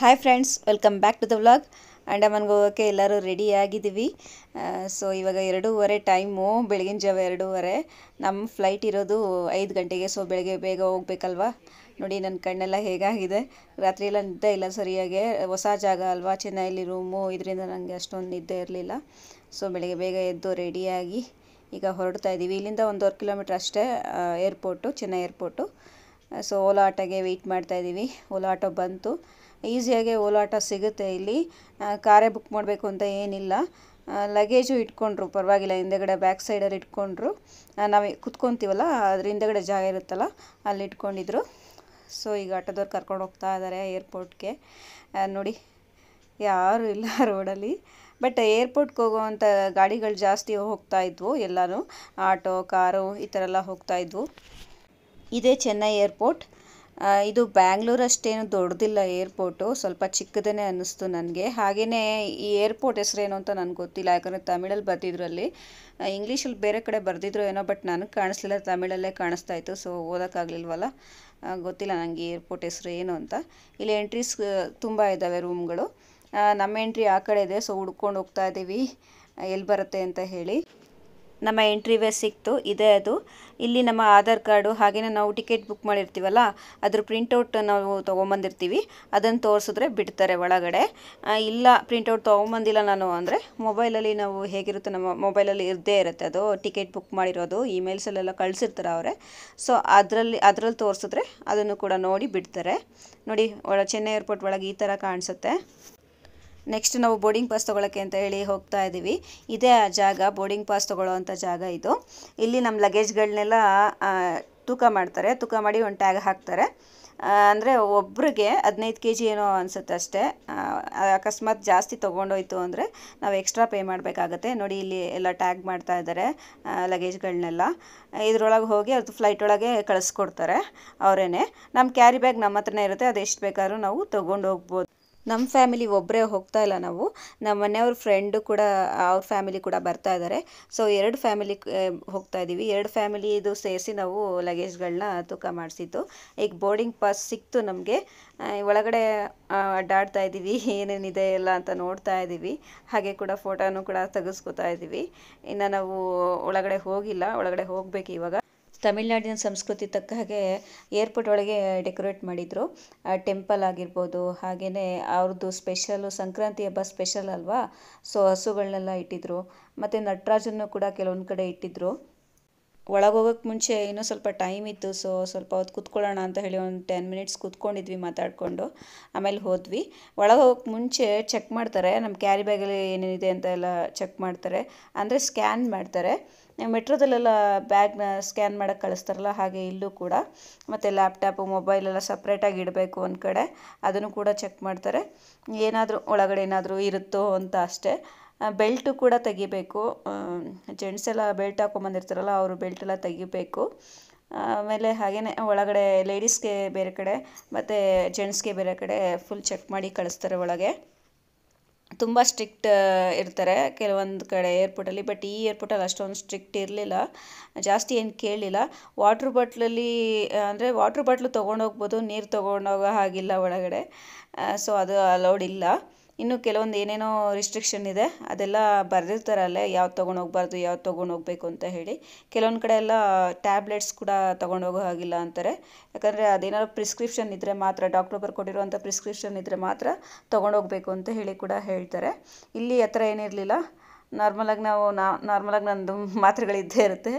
Hi friends welcome back to the vlog ಅಂಡಮಾನ್ಗೆ ಹೋಗೋಕ್ಕೆ ಎಲ್ಲರೂ ready ಆಗಿದ್ದೀವಿ. ಸೊ ಇವಾಗ ಎರಡೂವರೆ ಟೈಮು ಬೆಳಗಿನ ಜಾವ ಎರಡೂವರೆ. ನಮ್ಮ ಫ್ಲೈಟ್ ಇರೋದು ಐದು ಗಂಟೆಗೆ ಸೊ ಬೆಳಗ್ಗೆ ಬೇಗ ಹೋಗ್ಬೇಕಲ್ವಾ? ನೋಡಿ ನನ್ನ ಕಣ್ಣೆಲ್ಲ ಹೇಗಾಗಿದೆ? ರಾತ್ರಿ ಎಲ್ಲ ನಿದ್ದೆ ಇಲ್ಲ ಸರಿಯಾಗಿ. ಹೊಸ ಜಾಗ ಅಲ್ವಾ? ಚೆನ್ನೈಲಿ ರೂಮು ಇದರಿಂದ ನನಗೆ ಅಷ್ಟೊಂದು ನಿದ್ದೆ ಇರಲಿಲ್ಲ. ಸೊ ಬೆಳಗ್ಗೆ ಬೇಗ ಎದ್ದು ರೆಡಿಯಾಗಿ ಈಗ ಹೊರಡ್ತಾ ಇದ್ದೀವಿ. ಇಲ್ಲಿಂದ ಒಂದೂವರೆ ಕಿಲೋಮೀಟ್ರ್ ಅಷ್ಟೇ airport Chennai airport so Ola ಆಟೋಗೆ wait ಮಾಡ್ತಾ ಇದ್ದೀವಿ. ಓಲಾ ಆಟೋ ಬಂತು. ಈಸಿಯಾಗಿ ಓಲಾಟ ಸಿಗುತ್ತೆ ಇಲ್ಲಿ. ಕಾರೇ ಬುಕ್ ಮಾಡಬೇಕು ಅಂತ ಏನಿಲ್ಲ. ಲಗೇಜು ಇಟ್ಕೊಂಡ್ರು, ಪರವಾಗಿಲ್ಲ, ಹಿಂದೆಗಡೆ ಬ್ಯಾಕ್ ಸೈಡಲ್ಲಿ ಇಟ್ಕೊಂಡ್ರು. ನಾವು ಕುತ್ಕೊತೀವಲ್ಲ, ಅದ್ರ ಹಿಂದೆಗಡೆ ಜಾಗ ಇರುತ್ತಲ್ಲ, ಅಲ್ಲಿ ಇಟ್ಕೊಂಡಿದ್ರು. ಸೊ ಈಗ ಆಟೋದವ್ರು ಕರ್ಕೊಂಡು ಹೋಗ್ತಾ ಇದ್ದಾರೆ ಏರ್ಪೋರ್ಟ್ಗೆ ನೋಡಿ, ಯಾರು ಇಲ್ಲ ರೋಡಲ್ಲಿ ಬಟ್ ಏರ್ಪೋರ್ಟ್ಗೆ ಹೋಗೋವಂಥ ಗಾಡಿಗಳು ಜಾಸ್ತಿ ಹೋಗ್ತಾ ಇದ್ವು ಎಲ್ಲರೂ ಆಟೋ, ಕಾರು, ಈ ಥರ ಎಲ್ಲ ಹೋಗ್ತಾ ಇದ್ವು. ಇದೇ ಚೆನ್ನೈ ಏರ್ಪೋರ್ಟ್ ಇದು ಬ್ಯಾಂಗ್ಳೂರ್ ಅಷ್ಟೇನು ದೊಡ್ಡದಿಲ್ಲ ಏರ್ಪೋರ್ಟು, ಸ್ವಲ್ಪ ಚಿಕ್ಕದೇ ಅನ್ನಿಸ್ತು ನನಗೆ. ಹಾಗೆಯೇ ಈ ಏರ್ಪೋರ್ಟ್ ಹೆಸರೇನು ಅಂತ ನನಗೆ ಗೊತ್ತಿಲ್ಲ, ಯಾಕಂದರೆ ತಮಿಳಲ್ಲಿ ಬರ್ತಿದ್ರು ಅಲ್ಲಿ ಇಂಗ್ಲೀಷಲ್ಲಿ ಬೇರೆ ಕಡೆ ಬರೆದಿದ್ರು ಏನೋ, ಬಟ್ ನನಗೆ ಕಾಣಿಸ್ಲಿಲ್ಲ, ತಮಿಳಲ್ಲೇ ಕಾಣಿಸ್ತಾ ಇತ್ತು, ಸೊ ಓದೋಕ್ಕಾಗಲಿಲ್ವಲ್ಲ? ಗೊತ್ತಿಲ್ಲ ನನಗೆ ಏರ್ಪೋರ್ಟ್ ಹೆಸರು ಏನು ಅಂತ. ಇಲ್ಲಿ ಎಂಟ್ರೀಸ್ ತುಂಬ ಇದ್ದಾವೆ ರೂಮ್ಗಳು. ನಮ್ಮ ಎಂಟ್ರಿ ಆ ಕಡೆ ಇದೆ, ಸೊ ಹುಡ್ಕೊಂಡು ಹೋಗ್ತಾ ಇದ್ದೀವಿ. ಎಲ್ಲಿ ಬರುತ್ತೆ ಅಂತ ಹೇಳಿ. ನಮ್ಮ ಎಂಟ್ರಿ ವೇ ಸಿಕ್ತು, ಇದೆ ಅದು. ಇಲ್ಲಿ ನಮ್ಮ ಆಧಾರ್ ಕಾರ್ಡು ಹಾಗೆಯೇ ನಾವು ಟಿಕೆಟ್ ಬುಕ್ ಮಾಡಿರ್ತೀವಲ್ಲ, ಅದ್ರ ಪ್ರಿಂಟೌಟ್ ನಾವು ತೊಗೊಂಬಂದಿರ್ತೀವಿ. ಅದನ್ನು ತೋರಿಸಿದ್ರೆ ಬಿಡ್ತಾರೆ ಒಳಗಡೆ. ಇಲ್ಲ ಪ್ರಿಂಟೌಟ್ ತೊಗೊಂಬಂದಿಲ್ಲ ನಾನು ಅಂದರೆ ಮೊಬೈಲಲ್ಲಿ ನಾವು ಹೇಗಿರುತ್ತೆ, ನಮ್ಮ ಮೊಬೈಲಲ್ಲಿ ಇರದೇ ಇರುತ್ತೆ ಅದು. ಟಿಕೆಟ್ ಬುಕ್ ಮಾಡಿರೋದು ಇಮೇಲ್ಸಲ್ಲೆಲ್ಲ ಕಳಿಸಿರ್ತಾರೆ ಅವರೇ. ಸೊ ಅದರಲ್ಲಿ ಅದರಲ್ಲಿ ತೋರಿಸಿದ್ರೆ ಅದನ್ನು ಕೂಡ ನೋಡಿ ಬಿಡ್ತಾರೆ. ನೋಡಿ, ಒಳ, ಚೆನ್ನೈ ಏರ್ಪೋರ್ಟ್ ಒಳಗೆ ಈ ಥರ ಕಾಣಿಸುತ್ತೆ. ನೆಕ್ಸ್ಟ್ ನಾವು ಬೋರ್ಡಿಂಗ್ ಪಾಸ್ ತೊಗೊಳಕ್ಕೆ ಅಂತ ಹೇಳಿ ಹೋಗ್ತಾ ಇದ್ದೀವಿ ಇದೇ ಆ ಜಾಗ ಬೋರ್ಡಿಂಗ್ ಪಾಸ್ ತೊಗೊಳ್ಳೋ ಅಂಥ ಜಾಗ ಇದು. ಇಲ್ಲಿ ನಮ್ಮ ಲಗೇಜ್ಗಳನ್ನೆಲ್ಲ ತೂಕ ಮಾಡ್ತಾರೆ. ತೂಕ ಮಾಡಿ ಒಂದು ಟ್ಯಾಗ್ ಹಾಕ್ತಾರೆ. ಅಂದರೆ ಒಬ್ರಿಗೆ ಹದಿನೈದು ಕೆ ಜಿ ಏನೋ ಅನಿಸುತ್ತೆ ಅಷ್ಟೇ. ಅಕಸ್ಮಾತ್ ಜಾಸ್ತಿ ತೊಗೊಂಡೋಯ್ತು ಅಂದರೆ ನಾವು ಎಕ್ಸ್ಟ್ರಾ ಪೇ ಮಾಡಬೇಕಾಗತ್ತೆ. ನೋಡಿ ಇಲ್ಲಿ ಎಲ್ಲ ಟ್ಯಾಗ್ ಮಾಡ್ತಾ ಇದ್ದಾರೆ ಲಗೇಜ್ಗಳನ್ನೆಲ್ಲ ಇದರೊಳಗೆ ಹೋಗಿ ಅದು ಫ್ಲೈಟ್ ಒಳಗೆ ಕಳಿಸ್ಕೊಡ್ತಾರೆ ಅವರೇನೆ. ನಮ್ಮ ಕ್ಯಾರಿ ಬ್ಯಾಗ್ ನಮ್ಮ ಹತ್ರನೇ ಇರುತ್ತೆ. ಅದು ಎಷ್ಟು ಬೇಕಾದ್ರೂ ನಾವು ತೊಗೊಂಡು ಹೋಗ್ಬೋದು ನಮ್ಮ ಫ್ಯಾಮಿಲಿ ಒಬ್ಬರೇ ಹೋಗ್ತಾ ಇಲ್ಲ ನಾವು. ನಮ್ಮ ಮನೆಯವ್ರ ಫ್ರೆಂಡು ಕೂಡ, ಅವ್ರ ಫ್ಯಾಮಿಲಿ ಕೂಡ ಬರ್ತಾ ಇದ್ದಾರೆ ಸೊ ಎರಡು ಫ್ಯಾಮಿಲಿ ಹೋಗ್ತಾ ಇದ್ದೀವಿ ಎರಡು ಫ್ಯಾಮಿಲಿ ಇದು ಸೇರಿಸಿ ನಾವು ಲಗೇಜ್ಗಳನ್ನ ತೂಕ ಮಾಡಿಸಿದ್ದು. ಈಗ ಬೋರ್ಡಿಂಗ್ ಪಾಸ್ ಸಿಕ್ತು ನಮಗೆ. ಒಳಗಡೆ ಅಡ್ಡಾಡ್ತಾ ಇದ್ದೀವಿ ಏನೇನಿದೆ ಎಲ್ಲ ಅಂತ ನೋಡ್ತಾ ಇದ್ದೀವಿ ಹಾಗೆ ಕೂಡ ಫೋಟೋನು ಕೂಡ ತೆಗೆಸ್ಕೊತಾ ಇದ್ದೀವಿ ಇನ್ನು ನಾವು ಒಳಗಡೆ ಹೋಗಿಲ್ಲ. ಒಳಗಡೆ ಹೋಗ್ಬೇಕು ಇವಾಗ. ತಮಿಳ್ನಾಡಿನ ಸಂಸ್ಕೃತಿ ತಕ್ಕ ಹಾಗೆ ಏರ್ಪೋರ್ಟ್ ಒಳಗೆ ಡೆಕೋರೇಟ್ ಮಾಡಿದರು. ಟೆಂಪಲ್ ಆಗಿರ್ಬೋದು ಹಾಗೆಯೇ ಅವ್ರದ್ದು ಸ್ಪೆಷಲು ಸಂಕ್ರಾಂತಿ ಹಬ್ಬ ಸ್ಪೆಷಲ್ ಅಲ್ವಾ? ಸೊ ಹಸುಗಳನ್ನೆಲ್ಲ ಇಟ್ಟಿದ್ರು. ಮತ್ತು ನಟರಾಜನ್ನು ಕೂಡ ಕೆಲವೊಂದು ಕಡೆ ಇಟ್ಟಿದ್ರು. ಒಳಗೆ ಹೋಗೋಕ್ಕೆ ಮುಂಚೆ ಇನ್ನೂ ಸ್ವಲ್ಪ ಟೈಮ್ ಇತ್ತು, ಸೊ ಸ್ವಲ್ಪ ಹೊತ್ತು ಕೂತ್ಕೊಳ್ಳೋಣ ಅಂತ ಹೇಳಿ ಒಂದು ಟೆನ್ ಮಿನಿಟ್ಸ್ ಕೂತ್ಕೊಂಡಿದ್ವಿ ಮಾತಾಡಿಕೊಂಡು. ಆಮೇಲೆ ಹೋದ್ವಿ. ಒಳಗೆ ಹೋಗೋಕ್ಕೆ ಮುಂಚೆ ಚೆಕ್ ಮಾಡ್ತಾರೆ ನಮ್ಮ ಕ್ಯಾರಿ ಬ್ಯಾಗಲ್ಲಿ ಏನೇನಿದೆ ಅಂತ ಎಲ್ಲ ಚೆಕ್ ಮಾಡ್ತಾರೆ. ಅಂದರೆ ಸ್ಕ್ಯಾನ್ ಮಾಡ್ತಾರೆ. ಮೆಟ್ರೋದಲ್ಲೆಲ್ಲ ಬ್ಯಾಗ್ನ ಸ್ಕ್ಯಾನ್ ಮಾಡೋಕ್ಕೆ ಕಳಿಸ್ತಾರಲ್ಲ, ಹಾಗೆ ಇಲ್ಲೂ ಕೂಡ. ಮತ್ತು ಲ್ಯಾಪ್ಟಾಪು ಮೊಬೈಲ್ ಎಲ್ಲ ಸಪ್ರೇಟಾಗಿ ಇಡಬೇಕು ಒಂದು ಕಡೆ. ಅದನ್ನು ಕೂಡ ಚೆಕ್ ಮಾಡ್ತಾರೆ. ಏನಾದರೂ ಒಳಗಡೆ ಏನಾದರೂ ಇರುತ್ತೋ ಅಂತ ಅಷ್ಟೇ. ಬೆಲ್ಟು ಕೂಡ ತೆಗಿಬೇಕು. ಜೆಂಟ್ಸ್ ಎಲ್ಲ ಬೆಲ್ಟ್ ಹಾಕೊಂಬಂದಿರ್ತಾರಲ್ಲ, ಅವರು ಬೆಲ್ಟ್ ಎಲ್ಲ ತೆಗಿಬೇಕು. ಆಮೇಲೆ ಹಾಗೆಯೇ ಒಳಗಡೆ ಲೇಡೀಸ್ಗೆ ಬೇರೆ ಕಡೆ, ಮತ್ತು ಜೆಂಟ್ಸ್ಗೆ ಬೇರೆ ಕಡೆ ಫುಲ್ ಚೆಕ್ ಮಾಡಿ ಕಳಿಸ್ತಾರೆ ಒಳಗೆ. ತುಂಬ ಸ್ಟ್ರಿಕ್ಟ್ ಇರ್ತಾರೆ. ಕೆಲವೊಂದು ಕಡೆ ಏರ್ಪೋರ್ಟಲ್ಲಿ ಬಟ್ ಈ ಏರ್ಪೋರ್ಟಲ್ಲಿ ಅಷ್ಟೊಂದು ಸ್ಟ್ರಿಕ್ಟ್ ಇರಲಿಲ್ಲ. ಜಾಸ್ತಿ ಏನು ಕೇಳಲಿಲ್ಲ ವಾಟ್ರ್ ಬಾಟ್ಲಲ್ಲಿ ಅಂದರೆ ವಾಟ್ರ್ ಬಾಟ್ಲು ತೊಗೊಂಡೋಗ್ಬೋದು ನೀರು ತೊಗೊಂಡೋಗೋ ಹಾಗಿಲ್ಲ ಒಳಗಡೆ. ಸೊ ಅದು ಅಲೌಡ್ ಇಲ್ಲ. ಇನ್ನು ಕೆಲವೊಂದು ಏನೇನೋ ರಿಸ್ಟ್ರಿಕ್ಷನ್ ಇದೆ, ಅದೆಲ್ಲ ಬರೆದಿರ್ತಾರಲ್ಲೇ ಯಾವ್ದು ತೊಗೊಂಡು ಹೋಗ್ಬಾರ್ದು ಯಾವ್ದು ತೊಗೊಂಡು ಹೋಗ್ಬೇಕು ಅಂತ ಹೇಳಿ. ಕೆಲವೊಂದು ಕಡೆ ಎಲ್ಲ ಟ್ಯಾಬ್ಲೆಟ್ಸ್ ಕೂಡ ತೊಗೊಂಡು ಹೋಗೋ ಹಾಗಿಲ್ಲ ಅಂತಾರೆ. ಯಾಕಂದರೆ ಅದೇನಾದ್ರು ಪ್ರಿಸ್ಕ್ರಿಪ್ಷನ್ ಇದ್ದರೆ ಮಾತ್ರ ಡಾಕ್ಟ್ರ್ ಬರ್ಕೊಟ್ಟಿರುವಂಥ ಪ್ರಿಸ್ಕ್ರಿಪ್ಷನ್ ಇದ್ದರೆ ಮಾತ್ರ ತೊಗೊಂಡು ಹೋಗ್ಬೇಕು ಅಂತ ಹೇಳಿ ಕೂಡ ಹೇಳ್ತಾರೆ. ಇಲ್ಲಿ ಆ ಥರ ಏನಿರಲಿಲ್ಲ. ನಾರ್ಮಲಾಗಿ ನಾವು ನಾರ್ಮಲಾಗಿ ನಂದು ಮಾತ್ರೆಗಳಿದ್ದೇ ಇರುತ್ತೆ.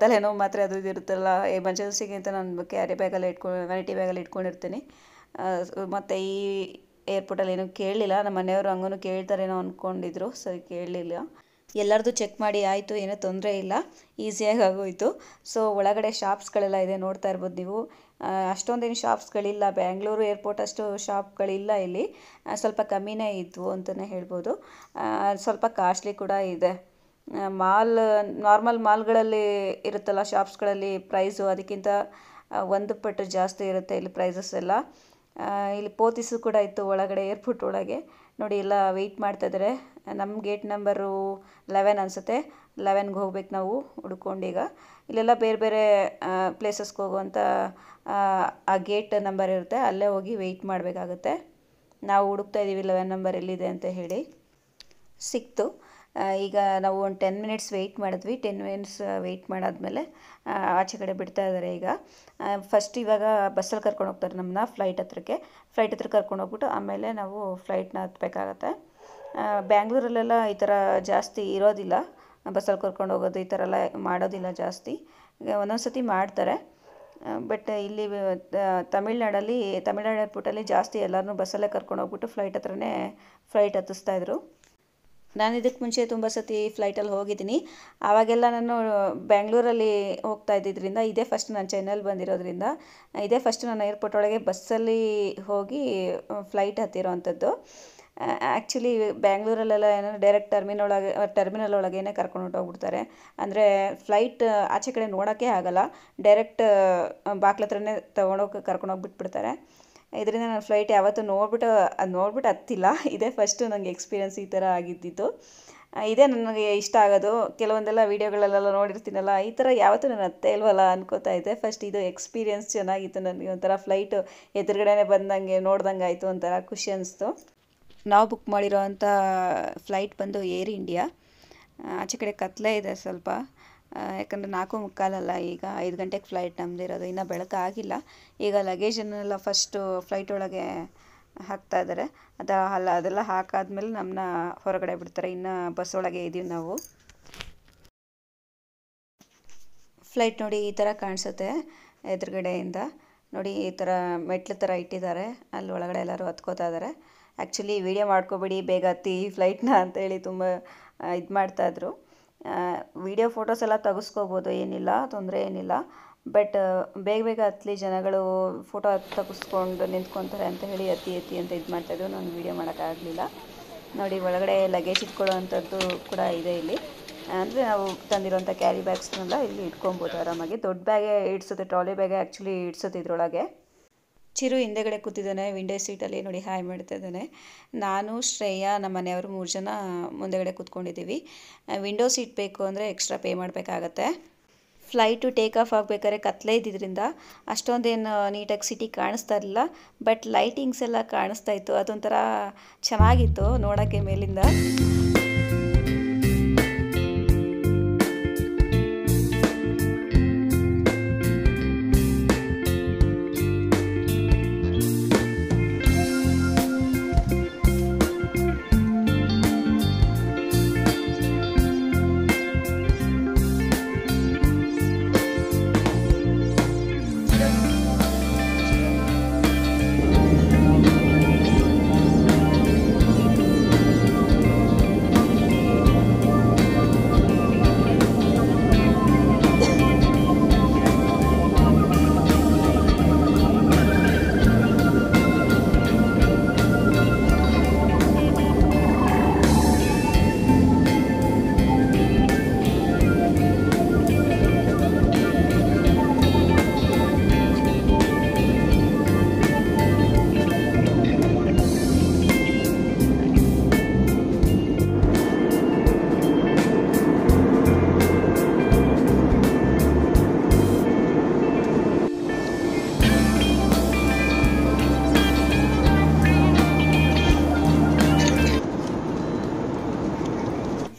ತಲೆನೋವು ಮಾತ್ರೆ ಅದು ಇದು ಇರುತ್ತಲ್ಲ ಎಮರ್ಜೆನ್ಸಿಗೆ ಅಂತ ನಾನು ಕ್ಯಾರಿ ಬ್ಯಾಗಲ್ಲಿ ಇಟ್ಕೊಂಡು ವ್ಯಾನಿಟಿ ಬ್ಯಾಗಲ್ಲಿ ಇಟ್ಕೊಂಡಿರ್ತೀನಿ. ಮತ್ತು ಈ ಏರ್ಪೋರ್ಟಲ್ಲಿ ಏನೂ ಕೇಳಲಿಲ್ಲ. ನಮ್ಮ ಮನೆಯವರು ಹಂಗೂ ಕೇಳ್ತಾರೇನೋ ಅಂದ್ಕೊಂಡಿದ್ರು ಸರಿ, ಕೇಳಲಿಲ್ಲ. ಎಲ್ಲರದು ಚೆಕ್ ಮಾಡಿ ಆಯಿತು, ಏನೂ ತೊಂದರೆ ಇಲ್ಲ. ಈಸಿಯಾಗಿ ಆಗೋಯಿತು. ಸೊ, ಒಳಗಡೆ ಶಾಪ್ಸ್ಗಳೆಲ್ಲ ಇದೆ, ನೋಡ್ತಾ ಇರ್ಬೋದು ನೀವು. ಅಷ್ಟೊಂದೇನು ಶಾಪ್ಸ್ಗಳಿಲ್ಲ. ಬ್ಯಾಂಗ್ಳೂರು ಏರ್ಪೋರ್ಟ್ ಅಷ್ಟು ಶಾಪ್ಗಳಿಲ್ಲ ಇಲ್ಲಿ. ಸ್ವಲ್ಪ ಕಮ್ಮಿನೇ ಇದ್ವು ಅಂತಲೇ ಹೇಳ್ಬೋದು. ಸ್ವಲ್ಪ ಕಾಸ್ಟ್ಲಿ ಕೂಡ ಇದೆ. ಮಾಲ್, ನಾರ್ಮಲ್ ಮಾಲ್ಗಳಲ್ಲಿ ಇರುತ್ತಲ್ಲ ಶಾಪ್ಸ್ಗಳಲ್ಲಿ ಪ್ರೈಸು, ಅದಕ್ಕಿಂತ ಒಂದು ಪಟ್ಟು ಜಾಸ್ತಿ ಇರುತ್ತೆ ಇಲ್ಲಿ ಪ್ರೈಸಸ್ ಎಲ್ಲ ಇಲ್ಲಿ ಪೋತಿಸು ಕೂಡ ಇತ್ತು ಒಳಗಡೆ ಏರ್ಪೋರ್ಟ್ ಒಳಗೆ. ನೋಡಿ, ಎಲ್ಲ ವೆಯ್ಟ್ ಮಾಡ್ತಾ ಇದ್ದಾರೆ ನಮ್ಮ ಗೇಟ್ ನಂಬರು ಲೆವೆನ್ ಅನಿಸುತ್ತೆ. ಲೆವೆನ್ಗೆ ಹೋಗ್ಬೇಕು ನಾವು ಹುಡ್ಕೊಂಡೀಗ ಇಲ್ಲೆಲ್ಲ ಬೇರೆ ಬೇರೆ ಪ್ಲೇಸಸ್ಗೆ ಹೋಗುವಂಥ ಆ ಗೇಟ್ ನಂಬರ್ ಇರುತ್ತೆ. ಅಲ್ಲೇ ಹೋಗಿ ವೆಯ್ಟ್ ಮಾಡಬೇಕಾಗುತ್ತೆ. ನಾವು ಹುಡುಕ್ತಾ ಇದ್ದೀವಿ ಲೆವೆನ್ ನಂಬರ್ ಎಲ್ಲಿದೆ ಅಂತ ಹೇಳಿ. ಸಿಕ್ತು. ಈಗ ನಾವು ಒಂದು ಟೆನ್ ಮಿನಿಟ್ಸ್ ವೆಯ್ಟ್ ಮಾಡಿದ್ವಿ. ಟೆನ್ ಮಿನಿಟ್ಸ್ ವೆಯ್ಟ್ ಮಾಡಾದಮೇಲೆ ಆಚೆ ಕಡೆ ಬಿಡ್ತಾ ಇದ್ದಾರೆ ಈಗ. ಫಸ್ಟ್ ಇವಾಗ ಬಸ್ಸಲ್ಲಿ ಕರ್ಕೊಂಡು ಹೋಗ್ತಾರೆ ನಮ್ಮನ್ನ ಫ್ಲೈಟ್ ಹತ್ರಕ್ಕೆ. ಫ್ಲೈಟ್ ಹತ್ರ ಕರ್ಕೊಂಡು ಹೋಗ್ಬಿಟ್ಟು ಆಮೇಲೆ ನಾವು ಫ್ಲೈಟ್ನ ಹತ್ಬೇಕಾಗತ್ತೆ. ಆ, ಬ್ಯಾಂಗ್ಳೂರಲ್ಲೆಲ್ಲ ಈ ಥರ ಜಾಸ್ತಿ ಇರೋದಿಲ್ಲ. ಬಸ್ಸಲ್ಲಿ ಕರ್ಕೊಂಡು ಹೋಗೋದು ಈ ಥರ ಎಲ್ಲ ಮಾಡೋದಿಲ್ಲ ಜಾಸ್ತಿ. ಒಂದೊಂದು ಸತಿ ಮಾಡ್ತಾರೆ. ಬಟ್ ಇಲ್ಲಿ ತಮಿಳ್ನಾಡಲ್ಲಿ ತಮಿಳ್ನಾಡು ಏರ್ಪೋರ್ಟಲ್ಲಿ ಜಾಸ್ತಿ ಎಲ್ಲರನ್ನೂ ಬಸ್ಸಲ್ಲೇ ಕರ್ಕೊಂಡು ಹೋಗ್ಬಿಟ್ಟು ಫ್ಲೈಟ್ ಹತ್ರನೇ ಫ್ಲೈಟ್ ಹತ್ತಿಸ್ತಾ ಇದ್ರು. ನಾನು ಇದಕ್ಕೆ ಮುಂಚೆ ತುಂಬ ಸತಿ ಫ್ಲೈಟಲ್ಲಿ ಹೋಗಿದ್ದೀನಿ. ಆವಾಗೆಲ್ಲ ನಾನು ಬ್ಯಾಂಗ್ಳೂರಲ್ಲಿ ಹೋಗ್ತಾ ಇದ್ದಿದ್ದರಿಂದ ಇದೇ ಫಸ್ಟ್ ನಾನು ಚೆನ್ನೈಲಿ ಬಂದಿರೋದ್ರಿಂದ, ಇದೇ ಫಸ್ಟ್ ನಾನು ಏರ್ಪೋರ್ಟ್ ಒಳಗೆ ಬಸ್ಸಲ್ಲಿ ಹೋಗಿ ಫ್ಲೈಟ್ ಹತ್ತಿರೋ ಅಂಥದ್ದು ಆ್ಯಕ್ಚುಲಿ ಬ್ಯಾಂಗ್ಳೂರಲ್ಲೆಲ್ಲ ಏನೋ ಡೈರೆಕ್ಟ್ ಟರ್ಮಿನಲ್ ಒಳಗೆ ಟರ್ಮಿನಲ್ ಒಳಗೇನೆ ಕರ್ಕೊಂಡು ಹೋಗ್ಬಿಡ್ತಾರೆ ಅಂದರೆ ಫ್ಲೈಟ್ ಆಚೆ ಕಡೆ ನೋಡೋಕ್ಕೆ ಆಗಲ್ಲ. ಡೈರೆಕ್ಟ್ ಬಾಗ್ಲ ಹತ್ರನೇ ತೊಗೊಂಡೋಗಿ ಕರ್ಕೊಂಡೋಗಿ ಹೋಗ್ಬಿಟ್ಬಿಡ್ತಾರೆ ಇದರಿಂದ ನಾನು ಫ್ಲೈಟ್ ಯಾವತ್ತೂ ನೋಡ್ಬಿಟ್ಟು, ಅದು ನೋಡ್ಬಿಟ್ಟು ಹತ್ತಿಲ್ಲ. ಇದೇ ಫಸ್ಟು ನನಗೆ ಎಕ್ಸ್ಪೀರಿಯನ್ಸ್ ಈ ಥರ ಆಗಿದ್ದಿದ್ದು. ಇದೇ ನನಗೆ ಇಷ್ಟ ಆಗೋದು. ಕೆಲವೊಂದೆಲ್ಲ ವೀಡಿಯೋಗಳಲ್ಲೆಲ್ಲ ನೋಡಿರ್ತೀನಲ್ಲ, ಈ ಥರ ಯಾವತ್ತೂ ನಾನು ಹತ್ತೇ ಇಲ್ವಲ್ಲ ಅನ್ಕೋತಾ ಇದ್ದೆ. ಫಸ್ಟ್ ಇದು ಎಕ್ಸ್ಪೀರಿಯನ್ಸ್ ಚೆನ್ನಾಗಿತ್ತು ನನಗೆ, ಒಂಥರ ಫ್ಲೈಟು ಎದುರುಗಡೆನೇ ಬಂದಂಗೆ ನೋಡ್ದಂಗೆ ಆಯಿತು, ಒಂಥರ ಖುಷಿ ಅನಿಸ್ತು. ನಾವು ಬುಕ್ ಮಾಡಿರೋ ಫ್ಲೈಟ್ ಬಂದು ಏರ್ ಇಂಡಿಯಾ ಆಚೆ ಕಡೆ ಕತ್ಲೆ ಇದೆ ಸ್ವಲ್ಪ. ಯಾಕಂದರೆ ನಾಲ್ಕು ಮುಕ್ಕಾಲಲ್ಲ, ಈಗ ಐದು ಗಂಟೆಗೆ ಫ್ಲೈಟ್ ನಮ್ಮದಿರೋದು ಬೆಳಕು ಬೆಳಕಾಗಿಲ್ಲ ಈಗ ಲಗೇಜನ್ನೆಲ್ಲ ಫಸ್ಟು ಫ್ಲೈಟ್ ಒಳಗೆ ಹಾಕ್ತಾ ಇದ್ದಾರೆ ಅದು ಅಲ್ಲ, ಅದೆಲ್ಲ ಹಾಕಾದ್ಮೇಲೆ ನಮ್ಮನ್ನ ಹೊರಗಡೆ ಬಿಡ್ತಾರೆ. ಇನ್ನು ಬಸ್ ಒಳಗೆ ಇದ್ದೀವಿ ನಾವು. ಫ್ಲೈಟ್ ನೋಡಿ ಈ ಥರ ಕಾಣಿಸುತ್ತೆ ಎದುರುಗಡೆಯಿಂದ. ನೋಡಿ ಈ ಥರ ಮೆಟ್ಲು ಥರ ಇಟ್ಟಿದ್ದಾರೆ. ಅಲ್ಲಿ ಒಳಗಡೆ ಎಲ್ಲರೂ ಹತ್ಕೋತಾ ಇದ್ದಾರೆ ಆ್ಯಕ್ಚುಲಿ ವಿಡಿಯೋ ಮಾಡ್ಕೋಬೇಡಿ, ಬೇಗ ಹತ್ತಿ ಫ್ಲೈಟ್ನ ಅಂತೇಳಿ ತುಂಬ ಇದು ಮಾಡ್ತಾಯಿದ್ರು ವಿಡಿಯೋ ಫೋಟೋಸ್ ಎಲ್ಲ ತೆಗೆಸ್ಕೋಬೋದು, ಏನಿಲ್ಲ, ತೊಂದರೆ ಏನಿಲ್ಲ. ಬಟ್ ಬೇಗ ಬೇಗ ಅತ್ಲಿ ಜನಗಳು ಫೋಟೋ ತೆಗೆಸ್ಕೊಂಡು ನಿಂತ್ಕೊತಾರೆ ಅಂತ ಹೇಳಿ ಅತಿ ಅತಿ ಅಂತ ಇದು ಮಾಡ್ತಾಯಿದ್ರು ನಾನು ವೀಡಿಯೋ ಮಾಡೋಕ್ಕಾಗಲಿಲ್ಲ. ನೋಡಿ, ಒಳಗಡೆ ಲಗೇಜ್ ಇಟ್ಕೊಳ್ಳೋ ಅಂಥದ್ದು ಕೂಡ ಇದೆ ಇಲ್ಲಿ. ಅಂದರೆ ನಾವು ತಂದಿರೋಂಥ ಕ್ಯಾರಿ ಬ್ಯಾಗ್ಸ್ನೆಲ್ಲ ಇಲ್ಲಿ ಇಟ್ಕೊಬೋದು ಆರಾಮಾಗಿ. ದೊಡ್ಡ ಬ್ಯಾಗೇ ಇಡ್ಸುತ್ತೆ ಟ್ರಾಲಿ ಬ್ಯಾಗೇ ಆ್ಯಕ್ಚುಲಿ ಇಡ್ಸುತ್ತೆ ಇದ್ರೊಳಗೆ. ಚಿರು ಹಿಂದೆಗಡೆ ಕೂತಿದ್ದಾನೆ, ವಿಂಡೋ ಸೀಟಲ್ಲಿ ನೋಡಿ ಹಾಯ್ ಮಾಡ್ತಾ ಇದ್ದಾನೆ. ನಾನು, ಶ್ರೇಯಾ, ನಮ್ಮ ಮನೆಯವರು ಮೂರು ಜನ ಮುಂದೆಗಡೆ ಕೂತ್ಕೊಂಡಿದ್ದೀವಿ. ವಿಂಡೋ ಸೀಟ್ ಬೇಕು ಅಂದರೆ ಎಕ್ಸ್ಟ್ರಾ ಪೇ ಮಾಡಬೇಕಾಗತ್ತೆ. ಫ್ಲೈಟು ಟೇಕ್ ಆಫ್ ಆಗಬೇಕಾದ್ರೆ ಕತ್ಲೆ ಇದ್ದಿದ್ದರಿಂದ ಅಷ್ಟೊಂದೇನು ನೀಟಾಗಿ ಸಿಟಿ ಕಾಣಿಸ್ತಾ ಇರಲಿಲ್ಲ. ಬಟ್ ಲೈಟಿಂಗ್ಸ್ ಎಲ್ಲ ಕಾಣಿಸ್ತಾ ಇತ್ತು, ಅದೊಂಥರ ಚೆನ್ನಾಗಿತ್ತು ನೋಡೋಕ್ಕೆ ಮೇಲಿಂದ.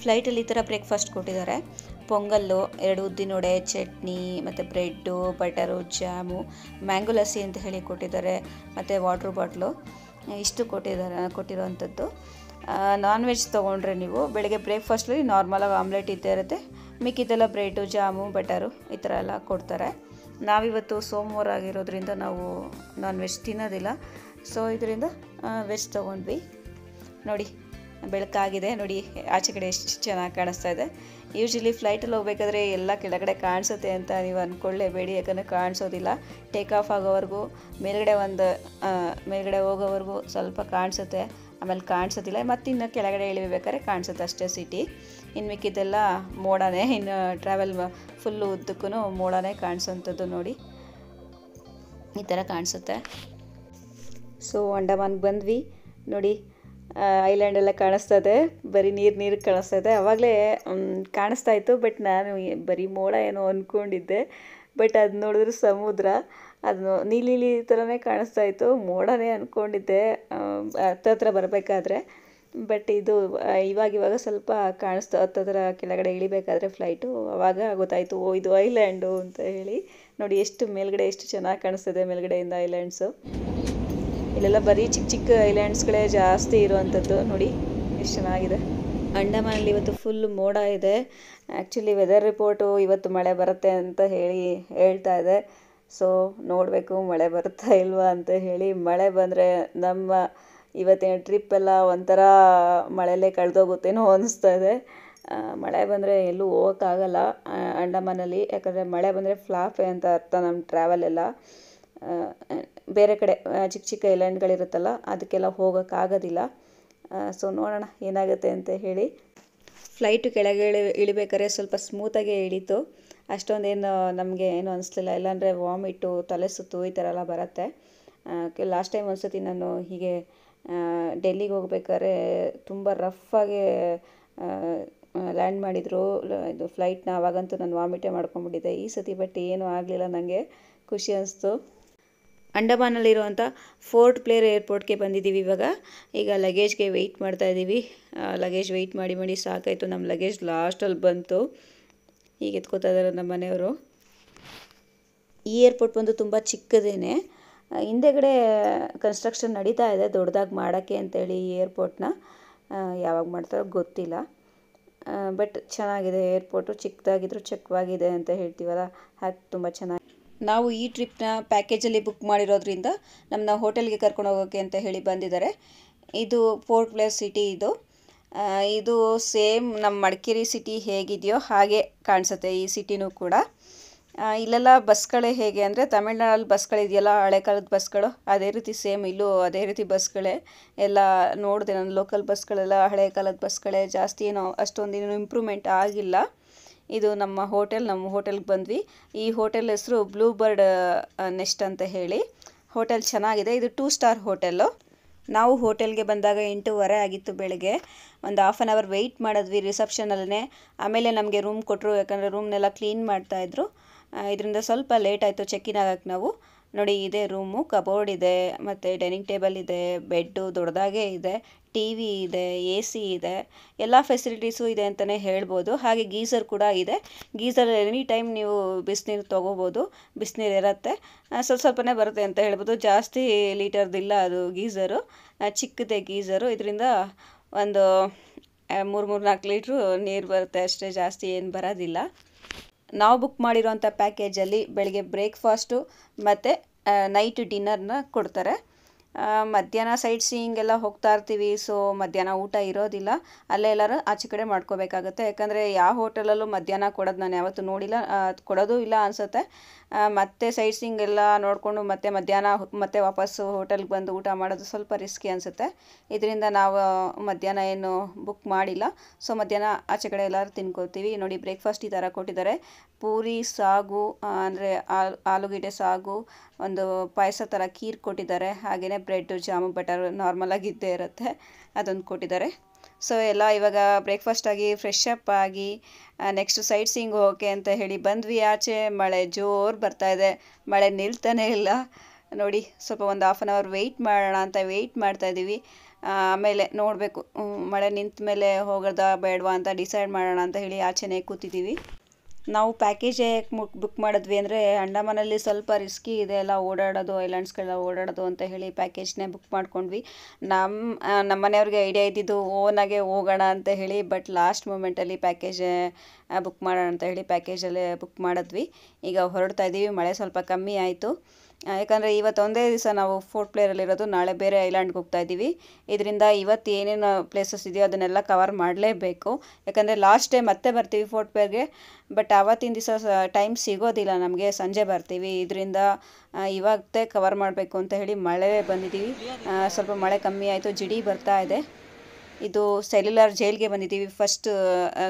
ಫ್ಲೈಟಲ್ಲಿ ಈ ಥರ ಬ್ರೇಕ್ಫಾಸ್ಟ್ ಕೊಟ್ಟಿದ್ದಾರೆ. ಪೊಂಗಲ್ಲು, ಎರಡು ಉದ್ದಿನೊಡೆ ಚಟ್ನಿ, ಮತ್ತು bread, butter, jam, mango lassi ಅಂತ ಹೇಳಿ ಕೊಟ್ಟಿದ್ದಾರೆ. ಮತ್ತು ವಾಟ್ರ್ ಬಾಟ್ಲು, ಇಷ್ಟು ಕೊಟ್ಟಿದ್ದಾರೆ, ಕೊಟ್ಟಿರೋವಂಥದ್ದು. ನಾನ್ ವೆಜ್ ತೊಗೊಂಡ್ರೆ ನೀವು ಬೆಳಗ್ಗೆ ಬ್ರೇಕ್ಫಾಸ್ಟಲ್ಲಿ ನಾರ್ಮಲಾಗಿ ಆಮ್ಲೆಟ್ ಇದ್ದೇ ಇರುತ್ತೆ. ಮಿಕ್ಕಿದ್ದೆಲ್ಲ ಬ್ರೆಡ್ಡು, ಜಾಮು, ಬಟರು ಈ ಥರ ಎಲ್ಲ ಕೊಡ್ತಾರೆ. ನಾವಿವತ್ತು ಸೋಮವಾರ ಆಗಿರೋದ್ರಿಂದ ನಾವು ನಾನ್ ವೆಜ್ ತಿನ್ನೋದಿಲ್ಲ. ಸೊ ಇದರಿಂದ ವೆಜ್ ತೊಗೊಂಡ್ವಿ. ನೋಡಿ. ಬೆಳಕಾಗಿದೆ. ನೋಡಿ, ಆಚೆ ಕಡೆ ಎಷ್ಟು ಚೆನ್ನಾಗಿ ಕಾಣಿಸ್ತಾ ಇದೆ. ಯೂಶಲಿ ಫ್ಲೈಟಲ್ಲಿ ಹೋಗ್ಬೇಕಾದ್ರೆ ಎಲ್ಲ ಕೆಳಗಡೆ ಕಾಣಿಸುತ್ತೆ ಅಂತ ನೀವು ಅಂದ್ಕೊಳ್ಳೇಬೇಡಿ ಯಾಕಂದರೆ ಕಾಣಿಸೋದಿಲ್ಲ. ಟೇಕ್ ಆಫ್ ಆಗೋವರೆಗೂ, ಮೇಲ್ಗಡೆ ಒಂದು ಮೇಲ್ಗಡೆ ಹೋಗೋವರೆಗೂ ಸ್ವಲ್ಪ ಕಾಣಿಸುತ್ತೆ. ಆಮೇಲೆ ಕಾಣಿಸೋದಿಲ್ಲ. ಮತ್ತು ಇನ್ನು ಕೆಳಗಡೆ ಇಳಿಬೇಕಾದ್ರೆ ಕಾಣಿಸುತ್ತೆ ಅಷ್ಟೇ ಸಿಟಿ ಇನ್ನು ಮಿಕ್ಕಿದ್ದೆಲ್ಲ ಮೋಡನೇ. ಇನ್ನು ಟ್ರಾವೆಲ್ ಫುಲ್ಲು ಉದ್ದಕ್ಕೂ ಮೋಡನೇ ಕಾಣಿಸೋಂಥದ್ದು ನೋಡಿ. ಈ ಥರ ಕಾಣಿಸುತ್ತೆ. ಸೊ ಅಂಡಮಾನ್ಗೆ ಬಂದ್ವಿ. ನೋಡಿ ಐಲ್ಯಾಂಡ್ ಎಲ್ಲ ಕಾಣಿಸ್ತಾ ಇದೆ ಬರೀ ನೀರು ನೀರು ಕಾಣಿಸ್ತಾ ಇದೆ ಆವಾಗಲೇ ಕಾಣಿಸ್ತಾ ಇತ್ತು, ಬಟ್ ನಾನು ಬರೀ ಮೋಡ ಏನೋ ಅಂದ್ಕೊಂಡಿದ್ದೆ ಬಟ್ ಅದು ನೋಡಿದ್ರೆ ಸಮುದ್ರ, ಅದು ನೀಲಿ ನೀಲಿ ಥರನೇ ಕಾಣಿಸ್ತಾ ಇತ್ತು. ಮೋಡನೇ ಅಂದ್ಕೊಂಡಿದ್ದೆ ಹತ್ತತ್ರ ಬರಬೇಕಾದ್ರೆ. ಬಟ್ ಇದು, ಇವಾಗ ಇವಾಗ ಸ್ವಲ್ಪ ಕಾಣಿಸ್ತು ಹತ್ತತ್ರ ಕೆಳಗಡೆ ಇಳಿಬೇಕಾದ್ರೆ ಫ್ಲೈಟು ಅವಾಗ ಗೊತ್ತಾಯಿತು, ಓ, ಇದು ಐಲ್ಯಾಂಡು ಅಂತ ಹೇಳಿ. ನೋಡಿ, ಎಷ್ಟು ಮೇಲ್ಗಡೆ ಎಷ್ಟು ಚೆನ್ನಾಗಿ ಕಾಣಿಸ್ತಿದೆ ಮೇಲ್ಗಡೆಯಿಂದ ಐಲ್ಯಾಂಡ್ಸು. ಇಲ್ಲೆಲ್ಲ ಬರೀ ಚಿಕ್ಕ ಚಿಕ್ಕ ಐಲ್ಯಾಂಡ್ಸ್ಗಳೇ ಜಾಸ್ತಿ ಇರುವಂಥದ್ದು ನೋಡಿ, ಎಷ್ಟು ಚೆನ್ನಾಗಿದೆ. ಅಂಡಮಾನಲ್ಲಿ ಇವತ್ತು ಫುಲ್ ಮೋಡ ಇದೆ. ಆ್ಯಕ್ಚುಲಿ ವೆದರ್ ರಿಪೋರ್ಟು ಇವತ್ತು ಮಳೆ ಬರುತ್ತೆ ಅಂತ ಹೇಳಿ ಹೇಳ್ತಾ ಇದೆ. ಸೊ ನೋಡಬೇಕು ಮಳೆ ಬರುತ್ತಾ ಇಲ್ವಾ ಅಂತ ಹೇಳಿ, ಮಳೆ ಬಂದರೆ ನಮ್ಮ ಇವತ್ತಿನ ಟ್ರಿಪ್ ಎಲ್ಲ ಒಂಥರ ಮಳೆಯಲ್ಲೇ ಕಳೆದೋಗುತ್ತೇನೋ ಅನಿಸ್ತಾ ಇದೆ. ಮಳೆ ಬಂದರೆ ಎಲ್ಲೂ ಹೋಗೋಕ್ಕಾಗಲ್ಲ ಅಂಡಮಾನಲ್ಲಿ ಯಾಕಂದರೆ ಮಳೆ ಬಂದರೆ ಫ್ಲಾಪೆ ಅಂತ ಅರ್ಥ ನಮ್ಮ ಟ್ರಾವೆಲ್ ಎಲ್ಲ. ಬೇರೆ ಕಡೆ ಚಿಕ್ಕ ಚಿಕ್ಕ ಐಲ್ಯಾಂಡ್ಗಳಿರುತ್ತಲ್ಲ ಅದಕ್ಕೆಲ್ಲ ಹೋಗೋಕ್ಕಾಗೋದಿಲ್ಲ. ಸೊ ನೋಡೋಣ ಏನಾಗುತ್ತೆ ಅಂತ ಹೇಳಿ. ಫ್ಲೈಟು ಕೆಳಗೆ ಇಳಿ, ಇಳಿಬೇಕಾದ್ರೆ ಸ್ವಲ್ಪ ಸ್ಮೂತಾಗೆ ಇಳೀತು. ಅಷ್ಟೊಂದೇನು ನಮಗೆ ಏನು ಅನಿಸ್ಲಿಲ್ಲ. ಇಲ್ಲಾಂದರೆ ವಾಮಿಟು ತಲೆ ಸುತ್ತು ಈ ಥರ ಎಲ್ಲ ಬರುತ್ತೆ. ಲಾಸ್ಟ್ ಟೈಮ್ ಒಂದ್ಸತಿ ನಾನು ಹೀಗೆ ಡೆಲ್ಲಿಗೆ ಹೋಗ್ಬೇಕಾದ್ರೆ ತುಂಬ ರಫಾಗಿ ಲ್ಯಾಂಡ್ ಮಾಡಿದರು. ಇದು ಫ್ಲೈಟ್ನ ಆವಾಗಂತೂ ನಾನು ವಾಮಿಟೇ ಮಾಡ್ಕೊಂಬಿಟ್ಟಿದ್ದೆ ಈ ಸತಿ ಬಟ್ ಏನೂ ಆಗಲಿಲ್ಲ ನನಗೆ ಖುಷಿ ಅನಿಸ್ತು. ಅಂಡಮಾನಲ್ಲಿರುವಂಥ ಫೋರ್ಟ್ ಪ್ಲೇರ್ ಏರ್ಪೋರ್ಟ್ಗೆ ಬಂದಿದ್ದೀವಿ ಇವಾಗ. ಈಗ ಲಗೇಜ್ಗೆ ವೆಯ್ಟ್ ಮಾಡ್ತಾ ಇದ್ದೀವಿ. ಲಗೇಜ್ ವೆಯ್ಟ್ ಮಾಡಿ ಮಾಡಿ ಸಾಕಾಯಿತು. ನಮ್ಮ ಲಗೇಜ್ ಲಾಸ್ಟಲ್ಲಿ ಬಂತು. ಈಗ ಎತ್ಕೋತಾ ಇದ್ದಾರೆ ನಮ್ಮ ಮನೆಯವರು. ಈ ಏರ್ಪೋರ್ಟ್ ಬಂದು ತುಂಬ ಚಿಕ್ಕದೇನೆ. ಹಿಂದೆಗಡೆ ಕನ್ಸ್ಟ್ರಕ್ಷನ್ ನಡೀತಾ ಇದೆ. ದೊಡ್ಡದಾಗಿ ಮಾಡೋಕ್ಕೆ ಅಂತೇಳಿ ಈ ಏರ್ಪೋರ್ಟ್ನ. ಯಾವಾಗ ಮಾಡ್ತಾರೋ ಗೊತ್ತಿಲ್ಲ. ಬಟ್ ಚೆನ್ನಾಗಿದೆ. ಏರ್ಪೋರ್ಟು ಚಿಕ್ಕದಾಗಿದ್ರು ಚಿಕ್ಕವಾಗಿದೆ ಅಂತ ಹೇಳ್ತೀವಲ್ಲ? ಹಾಗೆ ತುಂಬ ಚೆನ್ನಾಗಿ ನಾವು ಈ ಟ್ರಿಪ್ನ ಪ್ಯಾಕೇಜಲ್ಲಿ ಬುಕ್ ಮಾಡಿರೋದ್ರಿಂದ ನಮ್ಮನ್ನ ಹೋಟೆಲ್ಗೆ ಕರ್ಕೊಂಡು ಹೋಗೋಕ್ಕೆ ಅಂತ ಹೇಳಿ ಬಂದಿದ್ದಾರೆ. ಇದು ಫೋರ್ಟ್ ಪ್ಲೇಸ್ ಸಿಟಿ ಇದು. ಇದು ಸೇಮ್ ನಮ್ಮ ಮಡಿಕೇರಿ ಸಿಟಿ ಹೇಗಿದೆಯೋ ಹಾಗೆ ಕಾಣಿಸುತ್ತೆ ಈ ಸಿಟಿನೂ ಕೂಡ. ಇಲ್ಲೆಲ್ಲ ಬಸ್ಗಳೇ ಹೇಗೆ ಅಂದರೆ ತಮಿಳ್ನಾಡಲ್ಲಿ ಬಸ್ಗಳಿದೆಯಲ್ಲ ಹಳೆ ಕಾಲದ ಬಸ್ಗಳು, ಅದೇ ರೀತಿ ಸೇಮ್ ಇಲ್ಲೂ ಅದೇ ರೀತಿ ಬಸ್ಗಳೇ. ಎಲ್ಲ ನೋಡಿದೆ ನಾನು ಲೋಕಲ್ ಬಸ್ಗಳೆಲ್ಲ ಹಳೆ ಕಾಲದ ಬಸ್ಗಳೇ, ಜಾಸ್ತಿ ಏನೋ ಅಷ್ಟೊಂದೇನು ಇಂಪ್ರೂವ್ಮೆಂಟ್ ಆಗಿಲ್ಲ. ಇದು ನಮ್ಮ ಹೋಟೆಲ್, ನಮ್ಮ ಹೋಟೆಲ್ಗೆ ಬಂದ್ವಿ. ಈ ಹೋಟೆಲ್ ಹೆಸರು ಬ್ಲೂ ಬರ್ಡ್ ನೆಸ್ಟ್ ಅಂತ ಹೇಳಿ. ಹೋಟೆಲ್ ಚೆನ್ನಾಗಿದೆ. ಇದು ಟೂ ಸ್ಟಾರ್ ಹೋಟೆಲ್ಲು. ನಾವು ಹೋಟೆಲ್ಗೆ ಬಂದಾಗ ಎಂಟೂವರೆ ಆಗಿತ್ತು ಬೆಳಗ್ಗೆ. ಒಂದು ಹಾಫ್ ಆನ್ ಅವರ್ ವೆಯ್ಟ್ ಮಾಡಿದ್ವಿ ರಿಸೆಪ್ಷನಲ್ಲೇ ಆಮೇಲೆ ನಮಗೆ ರೂಮ್ ಕೊಟ್ಟರು ಯಾಕಂದರೆ ರೂಮ್ನೆಲ್ಲ ಕ್ಲೀನ್ ಮಾಡ್ತಾಯಿದ್ರು ಇದರಿಂದ ಸ್ವಲ್ಪ ಲೇಟ್ ಆಯಿತು ಚೆಕ್ಕಿನ್ ಆಗಕ್ಕೆ ನಾವು. ನೋಡಿ, ಇದೆ ರೂಮು ಕಬೋರ್ಡ್ ಇದೆ, ಮತ್ತು ಡೈನಿಂಗ್ ಟೇಬಲ್ ಇದೆ ಬೆಡ್ಡು ದೊಡ್ಡದಾಗೇ ಇದೆ. ಟಿ ವಿ ಇದೆ ಎ ಸಿ ಇದೆ ಎಲ್ಲ ಫೆಸಿಲಿಟೀಸು ಇದೆ ಅಂತಲೇ ಹೇಳ್ಬೋದು. ಹಾಗೆ ಗೀಸರ್ ಕೂಡ ಇದೆ. ಗೀಸರ್ ಎನಿ ಟೈಮ್ ನೀವು ಬಿಸಿನೀರು ತೊಗೋಬೋದು. ಬಿಸಿನೀರು ಇರುತ್ತೆ. ಸ್ವಲ್ಪ ಸ್ವಲ್ಪನೇ ಬರುತ್ತೆ ಅಂತ ಹೇಳ್ಬೋದು. ಜಾಸ್ತಿ ಲೀಟರ್ದಿಲ್ಲ ಅದು ಗೀಸರು. ಆ, ಚಿಕ್ಕದೇ ಗೀಸರು. ಇದರಿಂದ ಒಂದು ಮೂರು ಮೂರು ನಾಲ್ಕು ಲೀಟ್ರು ನೀರು ಬರುತ್ತೆ ಅಷ್ಟೇ. ಜಾಸ್ತಿ ಏನು ಬರೋದಿಲ್ಲ. ನಾವು ಬುಕ್ ಮಾಡಿರೋಂಥ ಪ್ಯಾಕೇಜಲ್ಲಿ ಬೆಳಗ್ಗೆ ಬ್ರೇಕ್ಫಾಸ್ಟು ಮತ್ತು ನೈಟ್ ಡಿನ್ನರ್ನ ಕೊಡ್ತಾರೆ. ಮಧ್ಯಾಹ್ನ ಸೈಟ್ ಸೀಯಿಂಗ್ ಎಲ್ಲ ಹೋಗ್ತಾ ಇರ್ತೀವಿ ಸೊ ಮಧ್ಯಾಹ್ನ ಊಟ ಇರೋದಿಲ್ಲ. ಅಲ್ಲೇ ಎಲ್ಲರೂ ಆಚೆ ಕಡೆ ಮಾಡ್ಕೋಬೇಕಾಗುತ್ತೆ. ಯಾಕಂದರೆ ಯಾವ ಹೋಟೆಲಲ್ಲೂ ಮಧ್ಯಾಹ್ನ ಕೊಡೋದು ನಾನು ಯಾವತ್ತೂ ನೋಡಿಲ್ಲ. ಕೊಡೋದು ಇಲ್ಲ ಅನಿಸುತ್ತೆ. ಮತ್ತೆ ಸೈಟ್ ಸೀಯಿಂಗ್ ಎಲ್ಲ ನೋಡಿಕೊಂಡು ಮತ್ತೆ ಮಧ್ಯಾಹ್ನ ಮತ್ತೆ ವಾಪಸ್ಸು ಹೋಟೆಲ್ಗೆ ಬಂದು ಊಟ ಮಾಡೋದು ಸ್ವಲ್ಪ ರಿಸ್ಕಿ ಅನಿಸುತ್ತೆ. ಇದರಿಂದ ನಾವು ಮಧ್ಯಾಹ್ನ ಏನು ಬುಕ್ ಮಾಡಿಲ್ಲ. ಸೊ ಮಧ್ಯಾಹ್ನ ಆಚೆ ಕಡೆ ಎಲ್ಲರೂ ತಿನ್ಕೋತೀವಿ ನೋಡಿ ಬ್ರೇಕ್ಫಾಸ್ಟ್ ಈ ಥರ ಕೊಟ್ಟಿದ್ದಾರೆ. ಪೂರಿ, ಸಾಗು ಅಂದರೆ ಆಲೂಗೆಡ್ಡೆ ಸಾಗು, ಒಂದು ಪಾಯಸ ಥರ ಖೀರ್ ಕೊಟ್ಟಿದ್ದಾರೆ. ಹಾಗೆಯೇ ಬ್ರೆಡ್ಡು ಜಾಮು ಬಟರ್ ನಾರ್ಮಲಾಗಿದ್ದೇ ಇರುತ್ತೆ. ಅದೊಂದು ಕೊಟ್ಟಿದ್ದಾರೆ. ಸೊ ಎಲ್ಲ ಇವಾಗ ಬ್ರೇಕ್ಫಾಸ್ಟ್ ಆಗಿ ಫ್ರೆಶ್ ಅಪ್ ಆಗಿ ನೆಕ್ಸ್ಟ್ ಸೈಟ್ ಸೀಯಿಂಗ್ ಹೋಗೋಕೆ ಅಂತ ಹೇಳಿ ಬಂದ್ವಿ. ಆಚೆ ಮಳೆ ಜೋರು ಬರ್ತಾ ಇದೆ. ಮಳೆ ನಿಲ್ತಾನೇ ಇಲ್ಲ. ನೋಡಿ, ಸ್ವಲ್ಪ ಒಂದು ಹಾಫ್ ಆನ್ ಅವರ್ ವೆಯ್ಟ್ ಮಾಡೋಣ ಅಂತ ವೆಯ್ಟ್ ಮಾಡ್ತಾ ಇದ್ದೀವಿ ಆಮೇಲೆ ನೋಡಬೇಕು. ಮಳೆ ನಿಂತ ಮೇಲೆ ಹೋಗೋದಾ, ಬೇಡವಾ ಅಂತ ಡಿಸೈಡ್ ಮಾಡೋಣ ಅಂತ ಹೇಳಿ ಆಚೆನೇ ಕೂತಿದ್ದೀವಿ ನಾವು ಪ್ಯಾಕೇಜ್ ಬುಕ್ ಮಾಡಿದ್ವಿ ಅಂದರೆ ಅಂಡಮಾನಲ್ಲಿ ಸ್ವಲ್ಪ ರಿಸ್ಕಿ ಇದೆ ಎಲ್ಲ ಓಡಾಡೋದು ಐಲ್ಯಾಂಡ್ಸ್ಗೆಲ್ಲ ಓಡಾಡೋದು ಅಂತ ಹೇಳಿ ಪ್ಯಾಕೇಜ್ನೇ ಬುಕ್ ಮಾಡ್ಕೊಂಡ್ವಿ. ನಮ್ಮ ನಮ್ಮ ಮನೆಯವ್ರಿಗೆ ಐಡಿಯಾ ಇದ್ದಿದ್ದು ಓನಾಗೆ ಹೋಗೋಣ ಅಂತ ಹೇಳಿ ಬಟ್ ಲಾಸ್ಟ್ ಮೂಮೆಂಟಲ್ಲಿ ಪ್ಯಾಕೇಜ್ ಬುಕ್ ಮಾಡೋಣ ಅಂತ ಹೇಳಿ ಪ್ಯಾಕೇಜಲ್ಲೇ ಬುಕ್ ಮಾಡಿದ್ವಿ. ಈಗ ಹೊರಡ್ತಾ ಇದ್ದೀವಿ ಮಳೆ ಸ್ವಲ್ಪ ಕಮ್ಮಿ ಆಯಿತು. ಯಾಕಂದರೆ ಇವತ್ತು ಒಂದೇ ದಿವಸ ನಾವು ಫೋರ್ಟ್ ಪ್ಲೇಯರಲ್ಲಿರೋದು ನಾಳೆ ಬೇರೆ ಐಲ್ಯಾಂಡ್ಗೆ ಹೋಗ್ತಾ ಇದ್ದೀವಿ. ಇದರಿಂದ ಇವತ್ತು ಏನೇನು ಪ್ಲೇಸಸ್ ಇದೆಯೋ ಅದನ್ನೆಲ್ಲ ಕವರ್ ಮಾಡಲೇಬೇಕು. ಯಾಕಂದರೆ ಲಾಸ್ಟ್ ಡೇ ಮತ್ತೆ ಬರ್ತೀವಿ ಫೋರ್ಟ್ ಪ್ಲೇರ್ಗೆ ಬಟ್ ಆವತ್ತಿನ ದಿವಸ ಟೈಮ್ ಸಿಗೋದಿಲ್ಲ ನಮಗೆ, ಸಂಜೆ ಬರ್ತೀವಿ. ಇದರಿಂದ ಇವಾಗತ್ತೆ ಕವರ್ ಮಾಡಬೇಕು ಅಂತ ಹೇಳಿ ಮಳೆ ಬಂದಿದ್ದೀವಿ. ಸ್ವಲ್ಪ ಮಳೆ ಕಮ್ಮಿ ಆಯಿತು, ಜಿಡಿ ಬರ್ತಾ ಇದೆ. ಇದು ಸೆಲ್ಯುಲಾರ್ ಜೈಲ್ಗೆ ಬಂದಿದ್ದೀವಿ ಫಸ್ಟ್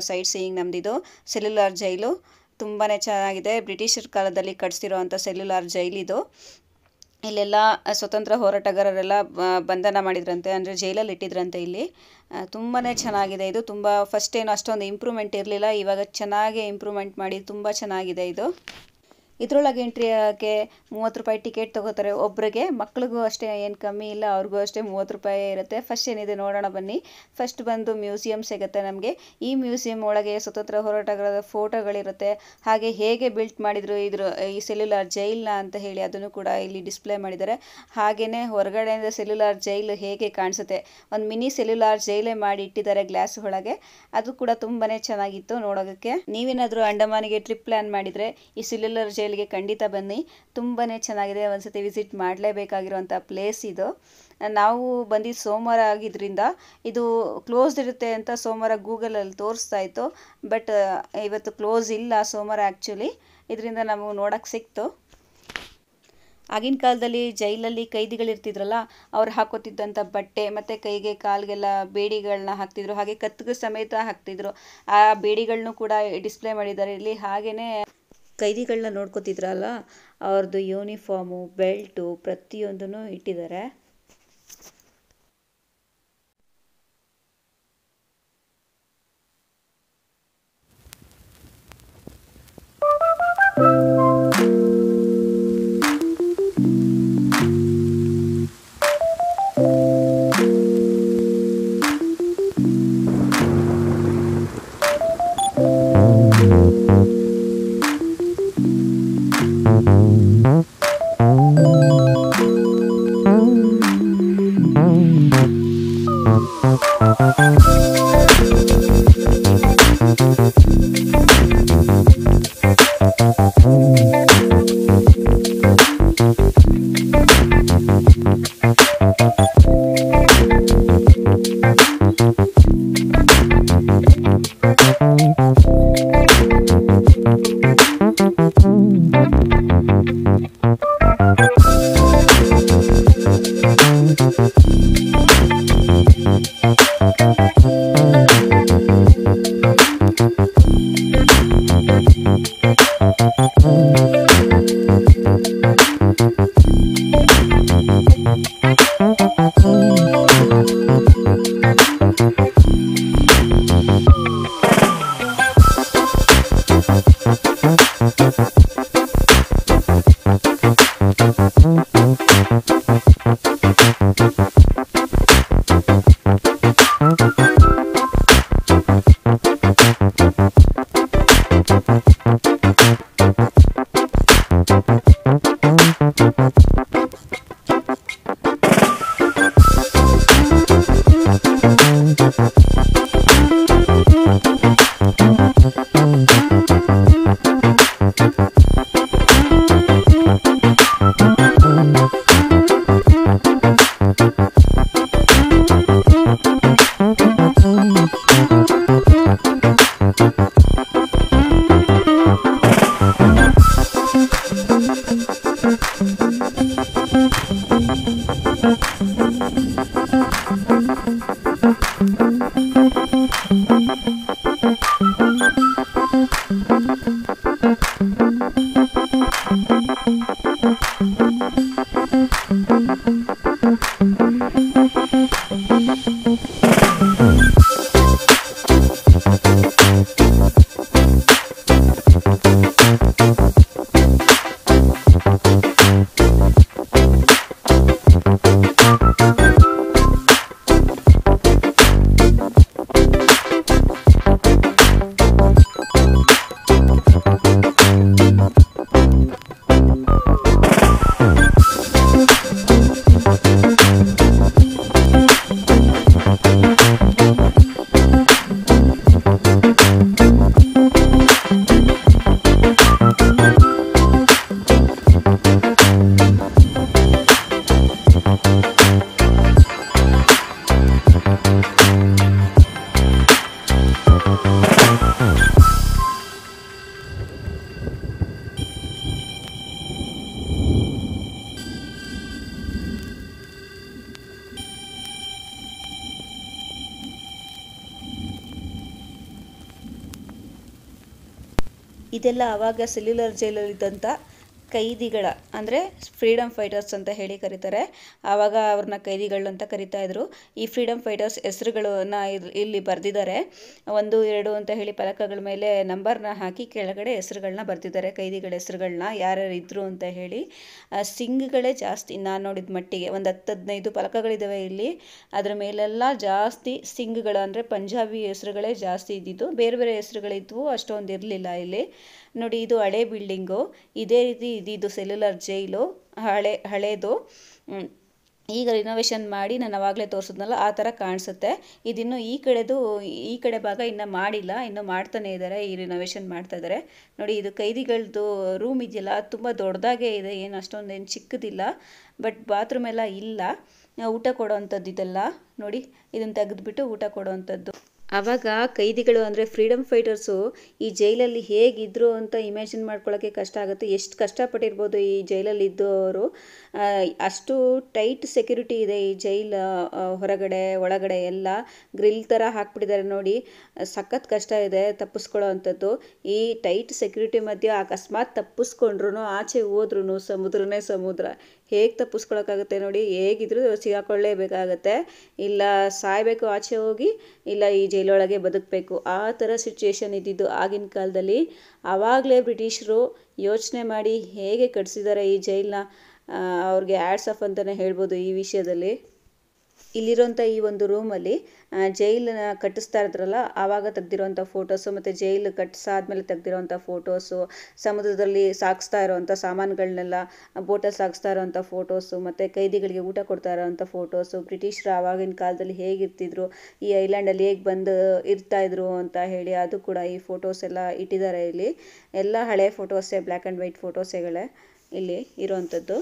ಸೈಟ್ ಸೀಯಿಂಗ್ ನಮ್ಮದಿದು ಸೆಲ್ಯುಲಾರ್ ಜೈಲು ತುಂಬಾ ಚೆನ್ನಾಗಿದೆ. ಬ್ರಿಟಿಷರ್ ಕಾಲದಲ್ಲಿ ಕಟ್ಸಿರೋ ಅಂಥ ಸೆಲ್ಯುಲಾರ್ ಜೈಲಿದು ಇಲ್ಲೆಲ್ಲ ಸ್ವತಂತ್ರ ಹೋರಾಟಗಾರರೆಲ್ಲ ಬಂಧನ ಮಾಡಿದ್ರಂತೆ, ಅಂದರೆ ಜೈಲಲ್ಲಿ ಇಟ್ಟಿದ್ರಂತೆ ಇಲ್ಲಿ. ತುಂಬಾ ಚೆನ್ನಾಗಿದೆ ಇದು. ತುಂಬ ಫಸ್ಟ್ ಏನು ಅಷ್ಟೊಂದು ಇಂಪ್ರೂವ್ಮೆಂಟ್ ಇರಲಿಲ್ಲ. ಇವಾಗ ಚೆನ್ನಾಗಿ ಇಂಪ್ರೂವ್ಮೆಂಟ್ ಮಾಡಿ ತುಂಬ ಚೆನ್ನಾಗಿದೆ ಇದು. ಇದರೊಳಗೆ ಎಂಟ್ರಿ ಆಗೋಕ್ಕೆ ಮೂವತ್ತು ರೂಪಾಯಿ ಟಿಕೆಟ್ ತೊಗೋತಾರೆ. ಒಬ್ಬರಿಗೆ ಮಕ್ಳಿಗೂ ಅಷ್ಟೇ, ಏನು ಕಮ್ಮಿ ಇಲ್ಲ, ಅವ್ರಿಗೂ ಅಷ್ಟೇ ಮೂವತ್ತು ರೂಪಾಯಿ ಇರುತ್ತೆ. ಫಸ್ಟ್ ಏನಿದೆ ನೋಡೋಣ ಬನ್ನಿ. ಫಸ್ಟ್ ಬಂದು ಮ್ಯೂಸಿಯಂ ಸಿಗುತ್ತೆ ನಮಗೆ. ಈ ಮ್ಯೂಸಿಯಂ ಒಳಗೆ ಸ್ವತಂತ್ರ ಹೋರಾಟಗಾರರ ಫೋಟೋಗಳಿರುತ್ತೆ ಹಾಗೆ ಹೇಗೆ ಬಿಲ್ಟ್ ಮಾಡಿದ್ರು ಇದ್ರ, ಈ ಸೆಲ್ಯುಲಾರ್ ಜೈಲ್ನ ಅಂತ ಹೇಳಿ ಅದನ್ನು ಕೂಡ ಇಲ್ಲಿ ಡಿಸ್ಪ್ಲೇ ಮಾಡಿದ್ದಾರೆ. ಹಾಗೆಯೇ ಹೊರಗಡೆಯಿಂದ ಸೆಲ್ಯುಲಾರ್ ಜೈಲು ಹೇಗೆ ಕಾಣಿಸುತ್ತೆ? ಒಂದು ಮಿನಿ ಸೆಲ್ಯುಲಾರ್ ಜೈಲೇ ಮಾಡಿ ಇಟ್ಟಿದ್ದಾರೆ ಗ್ಲಾಸ್ ಒಳಗೆ. ಅದು ಕೂಡ ತುಂಬಾನೇ ಚೆನ್ನಾಗಿತ್ತು ನೋಡೋದಕ್ಕೆ. ನೀವೇನಾದರೂ ಅಂಡಮಾನಿಗೆ ಟ್ರಿಪ್ ಪ್ಲಾನ್ ಮಾಡಿದರೆ ಈ ಸೆಲ್ಯುಲರ್ ಜೈಲಿಗೆ ಖಂಡಿತ ಬನ್ನಿ. ತುಂಬಾ ಚೆನ್ನಾಗಿದೆ. ಒಂದ್ಸತಿ ವಿಸಿಟ್ ಮಾಡಲೇಬೇಕಾಗಿರುವಂಥ ಪ್ಲೇಸ್ ಇದು. ನಾವು ಬಂದಿದ್ದು ಸೋಮವಾರ ಆಗಿದ್ದರಿಂದ ಇದು ಕ್ಲೋಸ್ಡ್ ಇರುತ್ತೆ ಅಂತ ಸೋಮವಾರ ಗೂಗಲಲ್ಲಿ ತೋರಿಸ್ತಾ ಇತ್ತು. ಬಟ್ ಇವತ್ತು ಕ್ಲೋಸ್ ಇಲ್ಲ ಸೋಮವಾರ ಆ್ಯಕ್ಚುಲಿ ಇದರಿಂದ ನಮಗೆ ನೋಡೋಕ್ಕೆ ಸಿಕ್ತು. ಆಗಿನ ಕಾಲದಲ್ಲಿ ಜೈಲಲ್ಲಿ ಕೈದಿಗಳಿರ್ತಿದ್ರಲ್ಲ, ಅವ್ರು ಹಾಕೋತಿದ್ದಂಥ ಬಟ್ಟೆ ಮತ್ತು ಕೈಗೆ ಕಾಲಿಗೆಲ್ಲ ಬೇಡಿಗಳನ್ನ ಹಾಕ್ತಿದ್ರು. ಹಾಗೆ ಕತ್ತಿಗೆ ಸಮೇತ ಹಾಕ್ತಿದ್ರು. ಆ ಬೇಡಿಗಳನ್ನೂ ಕೂಡ ಡಿಸ್ಪ್ಲೇ ಮಾಡಿದ್ದಾರೆ. ಇಲ್ಲಿ ಹಾಗೆಯೇ ಕೈದಿಗಳನ್ನ ನೋಡ್ಕೋತಿದ್ರಲ್ಲ ಅವ್ರದ್ದು ಯೂನಿಫಾರ್ಮು ಬೆಲ್ಟು ಪ್ರತಿಯೊಂದನ್ನು ಇಟ್ಟಿದ್ದಾರೆ Música ಇದೆಲ್ಲ ಆವಾಗ ಸೆಲ್ಯುಲರ್ ಜೈಲಲ್ಲಿದ್ದಂಥ ಕೈದಿಗಳ, ಅಂದರೆ ಫ್ರೀಡಮ್ ಫೈಟರ್ಸ್ ಅಂತ ಹೇಳಿ ಕರೀತಾರೆ. ಆವಾಗ ಅವ್ರನ್ನ ಕೈದಿಗಳು ಅಂತ ಕರಿತಾ ಇದ್ರು. ಈ ಫ್ರೀಡಮ್ ಫೈಟರ್ಸ್ ಹೆಸರುಗಳನ್ನ ಇಲ್ಲಿ ಬರೆದಿದ್ದಾರೆ. ಒಂದು, ಎರಡು ಅಂತ ಹೇಳಿ ಫಲಕಗಳ ಮೇಲೆ ನಂಬರ್ನ ಹಾಕಿ ಕೆಳಗಡೆ ಹೆಸರುಗಳನ್ನ ಬರೆದಿದ್ದಾರೆ. ಕೈದಿಗಳ ಹೆಸರುಗಳನ್ನ ಯಾರ್ಯಾರು ಇದ್ರು ಅಂತ ಹೇಳಿ. ಸಿಂಗ್ಗಳೇ ಜಾಸ್ತಿ, ನಾನು ನೋಡಿದ ಮಟ್ಟಿಗೆ. ಒಂದು ಹತ್ತು ಹದಿನೈದು ಫಲಕಗಳಿದ್ದಾವೆ ಇಲ್ಲಿ. ಅದರ ಮೇಲೆಲ್ಲ ಜಾಸ್ತಿ ಸಿಂಗ್ಗಳು, ಅಂದರೆ ಪಂಜಾಬಿ ಹೆಸರುಗಳೇ ಜಾಸ್ತಿ ಇದ್ದಿದ್ದು. ಬೇರೆ ಬೇರೆ ಹೆಸರುಗಳಿದ್ವು, ಅಷ್ಟೊಂದು ಇರಲಿಲ್ಲ ಇಲ್ಲಿ. ನೋಡಿ, ಇದು ಹಳೆ ಬಿಲ್ಡಿಂಗು ಇದೇ ರೀತಿ ಇದ್ದಿದ್ದು ಸೆಲ್ಯುಲರ್ ಜೈಲು ಹಳೆ, ಹಳೇದು. ಈಗ ರಿನೋವೇಷನ್ ಮಾಡಿ ನಾನು ಅವಾಗಲೇ ತೋರಿಸಿದ್ನಲ್ಲ, ಆ ಥರ ಕಾಣಿಸುತ್ತೆ. ಇದಿನ್ನು ಈ ಕಡೆದು, ಈ ಕಡೆ ಭಾಗ ಇನ್ನೂ ಮಾಡಿಲ್ಲ, ಇನ್ನು ಮಾಡ್ತಾನೆ ಇದ್ದಾರೆ, ಈ ರಿನೋವೇಷನ್ ಮಾಡ್ತಾ ಇದ್ದಾರೆ. ನೋಡಿ, ಇದು ಕೈದಿಗಳದ್ದು ರೂಮ್ ಇದೆಯಲ್ಲ ಅದು ತುಂಬ ದೊಡ್ಡದಾಗೇ ಇದೆ, ಏನು ಅಷ್ಟೊಂದು ಏನು ಚಿಕ್ಕದಿಲ್ಲ ಬಟ್ ಬಾತ್ರೂಮ್ ಎಲ್ಲ ಇಲ್ಲ. ಊಟ ಕೊಡೋವಂಥದ್ದು ಇದೆಲ್ಲ. ನೋಡಿ, ಇದನ್ನು ತೆಗೆದುಬಿಟ್ಟು ಊಟ ಕೊಡೋವಂಥದ್ದು. ಆವಾಗ ಕೈದಿಗಳು ಅಂದರೆ ಫ್ರೀಡಮ್ ಫೈಟರ್ಸು ಈ ಜೈಲಲ್ಲಿ ಹೇಗಿದ್ರು ಅಂತ ಇಮ್ಯಾಜಿನ್ ಮಾಡ್ಕೊಳ್ಳೋಕ್ಕೆ ಕಷ್ಟ ಆಗುತ್ತೆ. ಎಷ್ಟು ಕಷ್ಟಪಟ್ಟಿರ್ಬೋದು ಈ ಜೈಲಲ್ಲಿ ಇದ್ದವರು ಅಷ್ಟು ಟೈಟ್ ಸೆಕ್ಯೂರಿಟಿ ಇದೆ ಈ ಜೈಲ್ ಹೊರಗಡೆ, ಒಳಗಡೆ ಎಲ್ಲ. ಗ್ರಿಲ್ ಥರ ಹಾಕ್ಬಿಟ್ಟಿದ್ದಾರೆ ನೋಡಿ. ಸಖತ್ ಕಷ್ಟ ಇದೆ ತಪ್ಪಿಸ್ಕೊಳ್ಳೋ ಅಂಥದ್ದು. ಈ ಟೈಟ್ ಸೆಕ್ಯೂರಿಟಿ ಮಧ್ಯೆ ಅಕಸ್ಮಾತ್ ತಪ್ಪಿಸ್ಕೊಂಡ್ರು ಆಚೆ ಹೋದ್ರೂ ಸಮುದ್ರನೇ ಸಮುದ್ರ. ಹೇಗೆ ತಪ್ಪಿಸ್ಕೊಳಕ್ಕಾಗುತ್ತೆ ನೋಡಿ. ಹೇಗಿದ್ರು ಸಿಗಾಕೊಳ್ಳೇಬೇಕಾಗತ್ತೆ. ಇಲ್ಲ ಸಾಯಬೇಕು ಆಚೆ ಹೋಗಿ, ಇಲ್ಲ ಈ ಜೈಲೊಳಗೆ ಬದುಕಬೇಕು. ಆ ಥರ ಸಿಚುಯೇಷನ್ ಇದ್ದಿದ್ದು ಆಗಿನ ಕಾಲದಲ್ಲಿ. ಆವಾಗಲೇ ಬ್ರಿಟಿಷರು ಯೋಚನೆ ಮಾಡಿ ಹೇಗೆ ಕಟ್ಸಿದ್ದಾರೆ ಈ ಜೈಲನ್ನ? ಅವ್ರಿಗೆ ಆ್ಯಡ್ಸ್ ಆಫ್ ಅಂತಲೇ ಹೇಳ್ಬೋದು ಈ ವಿಷಯದಲ್ಲಿ. ಇಲ್ಲಿರೋಂಥ ಈ ಒಂದು ರೂಮಲ್ಲಿ ಜೈಲನ್ನ ಕಟ್ಟಿಸ್ತಾ ಇದ್ರಲ್ಲ ಆವಾಗ ತೆಗ್ದಿರೋಂಥ ಫೋಟೋಸು ಮತ್ತು ಜೈಲು ಕಟ್ಟಿಸಾದ್ಮೇಲೆ ತೆಗ್ದಿರೋಂಥ ಫೋಟೋಸು ಸಮುದ್ರದಲ್ಲಿ ಸಾಗಿಸ್ತಾ ಇರೋವಂಥ ಸಾಮಾನುಗಳನ್ನೆಲ್ಲ ಬೋಟಲ್ಲಿ ಸಾಗಿಸ್ತಾ ಇರೋವಂಥ ಫೋಟೋಸು ಮತ್ತು ಕೈದಿಗಳಿಗೆ ಊಟ ಕೊಡ್ತಾ ಇರೋವಂಥ ಫೋಟೋಸು ಬ್ರಿಟಿಷರು ಆವಾಗಿನ ಕಾಲದಲ್ಲಿ ಹೇಗಿರ್ತಿದ್ರು ಈ ಐಲ್ಯಾಂಡಲ್ಲಿ ಹೇಗೆ ಬಂದು ಇರ್ತಾ ಇದ್ರು ಅಂತ ಹೇಳಿ ಅದು ಕೂಡ ಈ ಫೋಟೋಸ್ ಎಲ್ಲ ಇಟ್ಟಿದ್ದಾರೆ ಇಲ್ಲಿ. ಎಲ್ಲ ಹಳೆ ಫೋಟೋಸೇ ಬ್ಲ್ಯಾಕ್ ಆ್ಯಂಡ್ ವೈಟ್ ಫೋಟೋಸೇಗಳೇ ಇಲ್ಲಿ ಇರೋವಂಥದ್ದು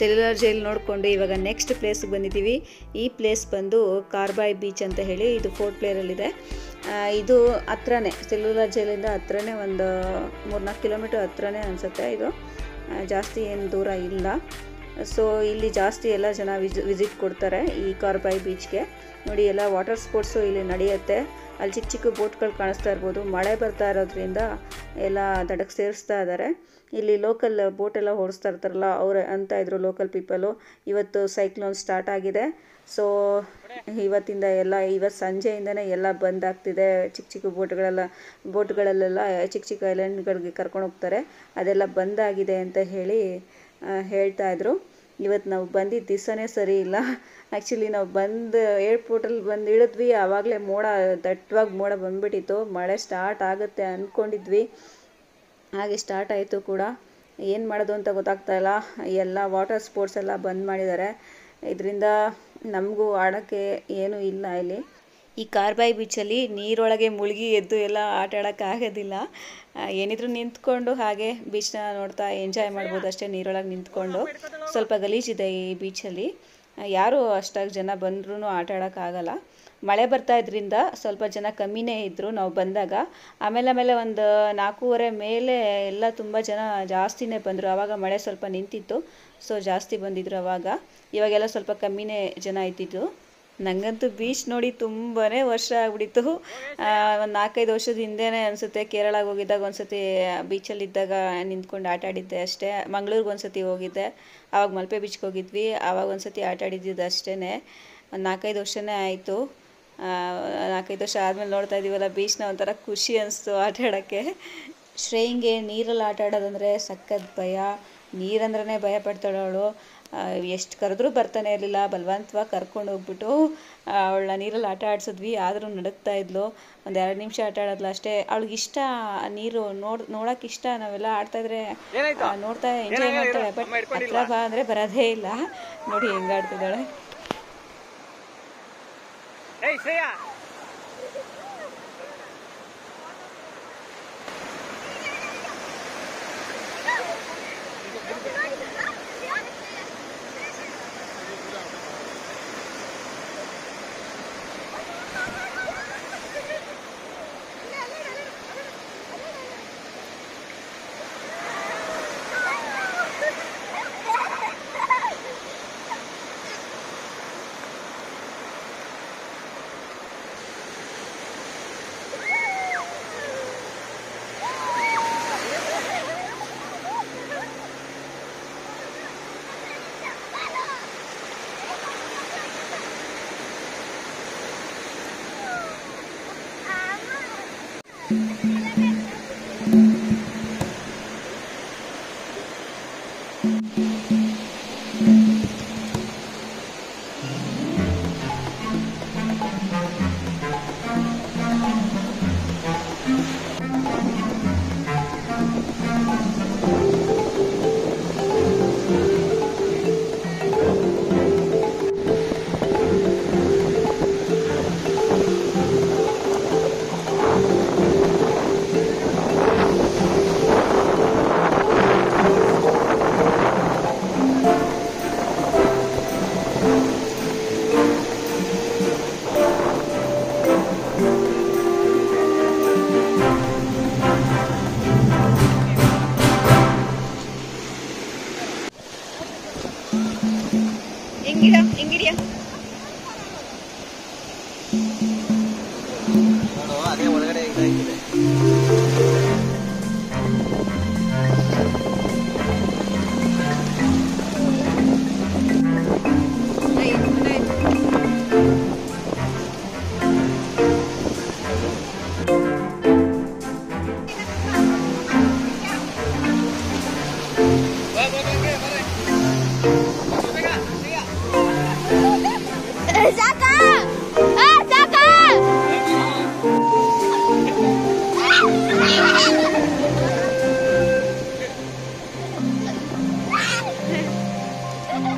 ಸೆಲ್ಯುಲರ್ ಜೈಲ್ ನೋಡಿಕೊಂಡು ಇವಾಗ ನೆಕ್ಸ್ಟ್ ಪ್ಲೇಸ್ಗೆ ಬಂದಿದ್ದೀವಿ. ಈ ಪ್ಲೇಸ್ ಬಂದು ಕಾರ್ಬಾಯ್ ಬೀಚ್ ಅಂತ ಹೇಳಿ ಇದು ಫೋರ್ಟ್ ಪ್ಲೇಯರಲ್ಲಿದೆ ಇದು ಹತ್ರನೇ, ಸೆಲ್ಯುಲರ್ ಜೈಲಿಂದ ಹತ್ರನೇ ಒಂದು ಮೂರ್ನಾಲ್ಕು ಕಿಲೋಮೀಟರ್ ಹತ್ರನೇ ಅನಿಸುತ್ತೆ ಇದು. ಜಾಸ್ತಿ ಏನು ದೂರ ಇಲ್ಲ. ಸೊ ಇಲ್ಲಿ ಜಾಸ್ತಿ ಎಲ್ಲ ಜನ ವಿಸಿಟ್ ಕೊಡ್ತಾರೆ ಈ ಕಾರ್ಬಾಯ್ ಬೀಚ್ಗೆ ನೋಡಿ, ಎಲ್ಲ ವಾಟರ್ ಸ್ಪೋರ್ಟ್ಸು ಇಲ್ಲಿ ನಡೆಯುತ್ತೆ. ಅಲ್ಲಿ ಚಿಕ್ಕ ಚಿಕ್ಕ ಬೋಟ್ಗಳು ಕಾಣಿಸ್ತಾ ಇರ್ಬೋದು. ಮಳೆ ಬರ್ತಾ ಇರೋದ್ರಿಂದ ಎಲ್ಲ ದಡಕ್ಕೆ ಸೇರಿಸ್ತಾ ಇದ್ದಾರೆ. ಇಲ್ಲಿ ಲೋಕಲ್ ಬೋಟೆಲ್ಲ ಓಡಿಸ್ತಾ ಇರ್ತಾರಲ್ಲ, ಅವ್ರು ಅಂತ ಇದ್ರು ಲೋಕಲ್ ಪೀಪಲು ಇವತ್ತು ಸೈಕ್ಲೋನ್ ಸ್ಟಾರ್ಟ್ ಆಗಿದೆ. ಸೊ ಇವತ್ತಿಂದ ಎಲ್ಲ, ಇವತ್ತು ಸಂಜೆಯಿಂದನೇ ಎಲ್ಲ ಬಂದ್ ಆಗ್ತಿದೆ. ಚಿಕ್ಕ ಚಿಕ್ಕ ಬೋಟ್ಗಳೆಲ್ಲ ಬೋಟ್ಗಳಲ್ಲೆಲ್ಲ ಚಿಕ್ಕ ಚಿಕ್ಕ ಐಲ್ಯಾಂಡ್ಗಳಿಗೆ ಕರ್ಕೊಂಡು ಹೋಗ್ತಾರೆ. ಅದೆಲ್ಲ ಬಂದಾಗಿದೆ ಅಂತ ಹೇಳಿ ಹೇಳ್ತಾ ಇದ್ರು. ಇವತ್ತು ನಾವು ಬಂದಿದ್ದ ದಿವಸನೇ ಸರಿ ಇಲ್ಲ. ಆ್ಯಕ್ಚುಲಿ ನಾವು ಬಂದು ಏರ್ಪೋರ್ಟಲ್ಲಿ ಬಂದು ಇಳಿದ್ವಿ. ಆವಾಗಲೇ ಮೋಡ ದಟ್ಟವಾಗಿ ಮೋಡ ಬಂದ್ಬಿಟ್ಟಿತ್ತು. ಮಳೆ ಸ್ಟಾರ್ಟ್ ಆಗುತ್ತೆ ಅಂದ್ಕೊಂಡಿದ್ವಿ ಹಾಗೆ ಸ್ಟಾರ್ಟ್ ಆಯಿತು ಕೂಡ. ಏನು ಮಾಡೋದು ಅಂತ ಗೊತ್ತಾಗ್ತಾ ಇಲ್ಲ. ಎಲ್ಲ ವಾಟರ್ ಸ್ಪೋರ್ಟ್ಸ್ ಎಲ್ಲ ಬಂದ್ ಮಾಡಿದ್ದಾರೆ ಇದರಿಂದ ನಮಗೂ ಆಡೋಕ್ಕೆ ಏನೂ ಇಲ್ಲ ಇಲ್ಲಿ. ಈ ಕಾರ್ಬಾಯಿ ಬೀಚಲ್ಲಿ ನೀರೊಳಗೆ ಮುಳುಗಿ ಎದ್ದು ಎಲ್ಲ ಆಟ ಆಡೋಕ್ಕಾಗೋದಿಲ್ಲ ಆ, ಏನಿದ್ರು ನಿಂತ್ಕೊಂಡು ಹಾಗೆ ಬೀಚ್ನ ನೋಡ್ತಾ ಎಂಜಾಯ್ ಮಾಡ್ಬೋದು ಅಷ್ಟೇ ನೀರೊಳಗೆ ನಿಂತ್ಕೊಂಡು. ಸ್ವಲ್ಪ ಗಲೀಜಿದೆ ಈ ಬೀಚಲ್ಲಿ ಯಾರು ಅಷ್ಟಾಗಿ ಜನ ಬಂದ್ರೂ ಆಟ ಆಡೋಕ್ಕಾಗಲ್ಲ ಮಳೆ ಬರ್ತಾ ಇದ್ರಿಂದ ಸ್ವಲ್ಪ ಜನ ಕಮ್ಮಿನೇ ಇದ್ದರು ನಾವು ಬಂದಾಗ. ಆಮೇಲೆ ಆಮೇಲೆ ಒಂದು ನಾಲ್ಕೂವರೆ ಮೇಲೆ ಎಲ್ಲ ತುಂಬ ಜನ ಜಾಸ್ತಿನೇ ಬಂದರು. ಆವಾಗ ಮಳೆ ಸ್ವಲ್ಪ ನಿಂತಿತ್ತು. ಸೊ ಜಾಸ್ತಿ ಬಂದಿದ್ರು ಆವಾಗ. ಇವಾಗೆಲ್ಲ ಸ್ವಲ್ಪ ಕಮ್ಮಿನೇ ಜನ ಇದ್ದಿದ್ದು. ನನಗಂತೂ ಬೀಚ್ ನೋಡಿ ತುಂಬಾ ವರ್ಷ ಆಗ್ಬಿಟ್ಟಿತ್ತು. ಒಂದು ನಾಲ್ಕೈದು ವರ್ಷದ ಹಿಂದೆನೇ ಅನಿಸುತ್ತೆ ಕೇರಳಗೆ ಹೋಗಿದ್ದಾಗ ಒಂದು ಸತಿ ಇದ್ದಾಗ ನಿಂತ್ಕೊಂಡು ಆಟ ಆಡಿದ್ದೆ ಅಷ್ಟೇ. ಮಂಗ್ಳೂರಿಗೆ ಒಂದ್ಸತಿ ಹೋಗಿದ್ದೆ. ಆವಾಗ ಮಲ್ಪೆ ಬೀಚ್ಗೆ ಹೋಗಿದ್ವಿ. ಆವಾಗ ಒಂದ್ಸತಿ ಆಟ ಆಡಿದ್ದು ಅಷ್ಟೇ ಒಂದು ನಾಲ್ಕೈದು ವರ್ಷನೇ ಆಯಿತು. ನಾಲ್ಕೈದು ವರ್ಷ ಆದಮೇಲೆ ನೋಡ್ತಾ ಇದ್ದೀವಲ್ಲ ಬೀಚ್ನ ಒಂಥರ ಖುಷಿ ಅನಿಸ್ತು ಆಟ ಆಡೋಕ್ಕೆ. ಶ್ರೇಯಿಂಗೆ ನೀರಲ್ಲಿ ಆಟ ಆಡೋದಂದರೆ ಸಖತ್ ಭಯ. ನೀರಂದ್ರೆ ಭಯ ಪಡ್ತಾಳೆ ಅವಳು. ಎಷ್ಟು ಕರೆದ್ರೂ ಬರ್ತಾನೆ ಇರಲಿಲ್ಲ. ಬಲವಂತವಾಗಿ ಕರ್ಕೊಂಡು ಹೋಗ್ಬಿಟ್ಟು ಅವಳನ್ನ ನೀರಲ್ಲಿ ಆಟ ಆಡಿಸಿದ್ವಿ. ಆದರೂ ನಡುಕ್ತಾ ಇದ್ಲು. ಒಂದು ಎರಡು ನಿಮಿಷ ಆಟ ಆಡೋದ್ಲು ಅಷ್ಟೇ. ಅವಳಿಗೆ ಇಷ್ಟ ನೀರು ನೋಡ್ ನೋಡೋಕೆ ಇಷ್ಟ. ನಾವೆಲ್ಲ ಆಡ್ತಾಯಿದ್ರೆ ನೋಡ್ತಾ ಎಂಜಾಯ್ ಮಾಡ್ತಾಳೆ. ಬಟ್ ಹತ್ರ ಬಾ ಅಂದರೆ ಬರೋದೇ ಇಲ್ಲ. ನೋಡಿ ಹೆಂಗೆ Ei, ceia!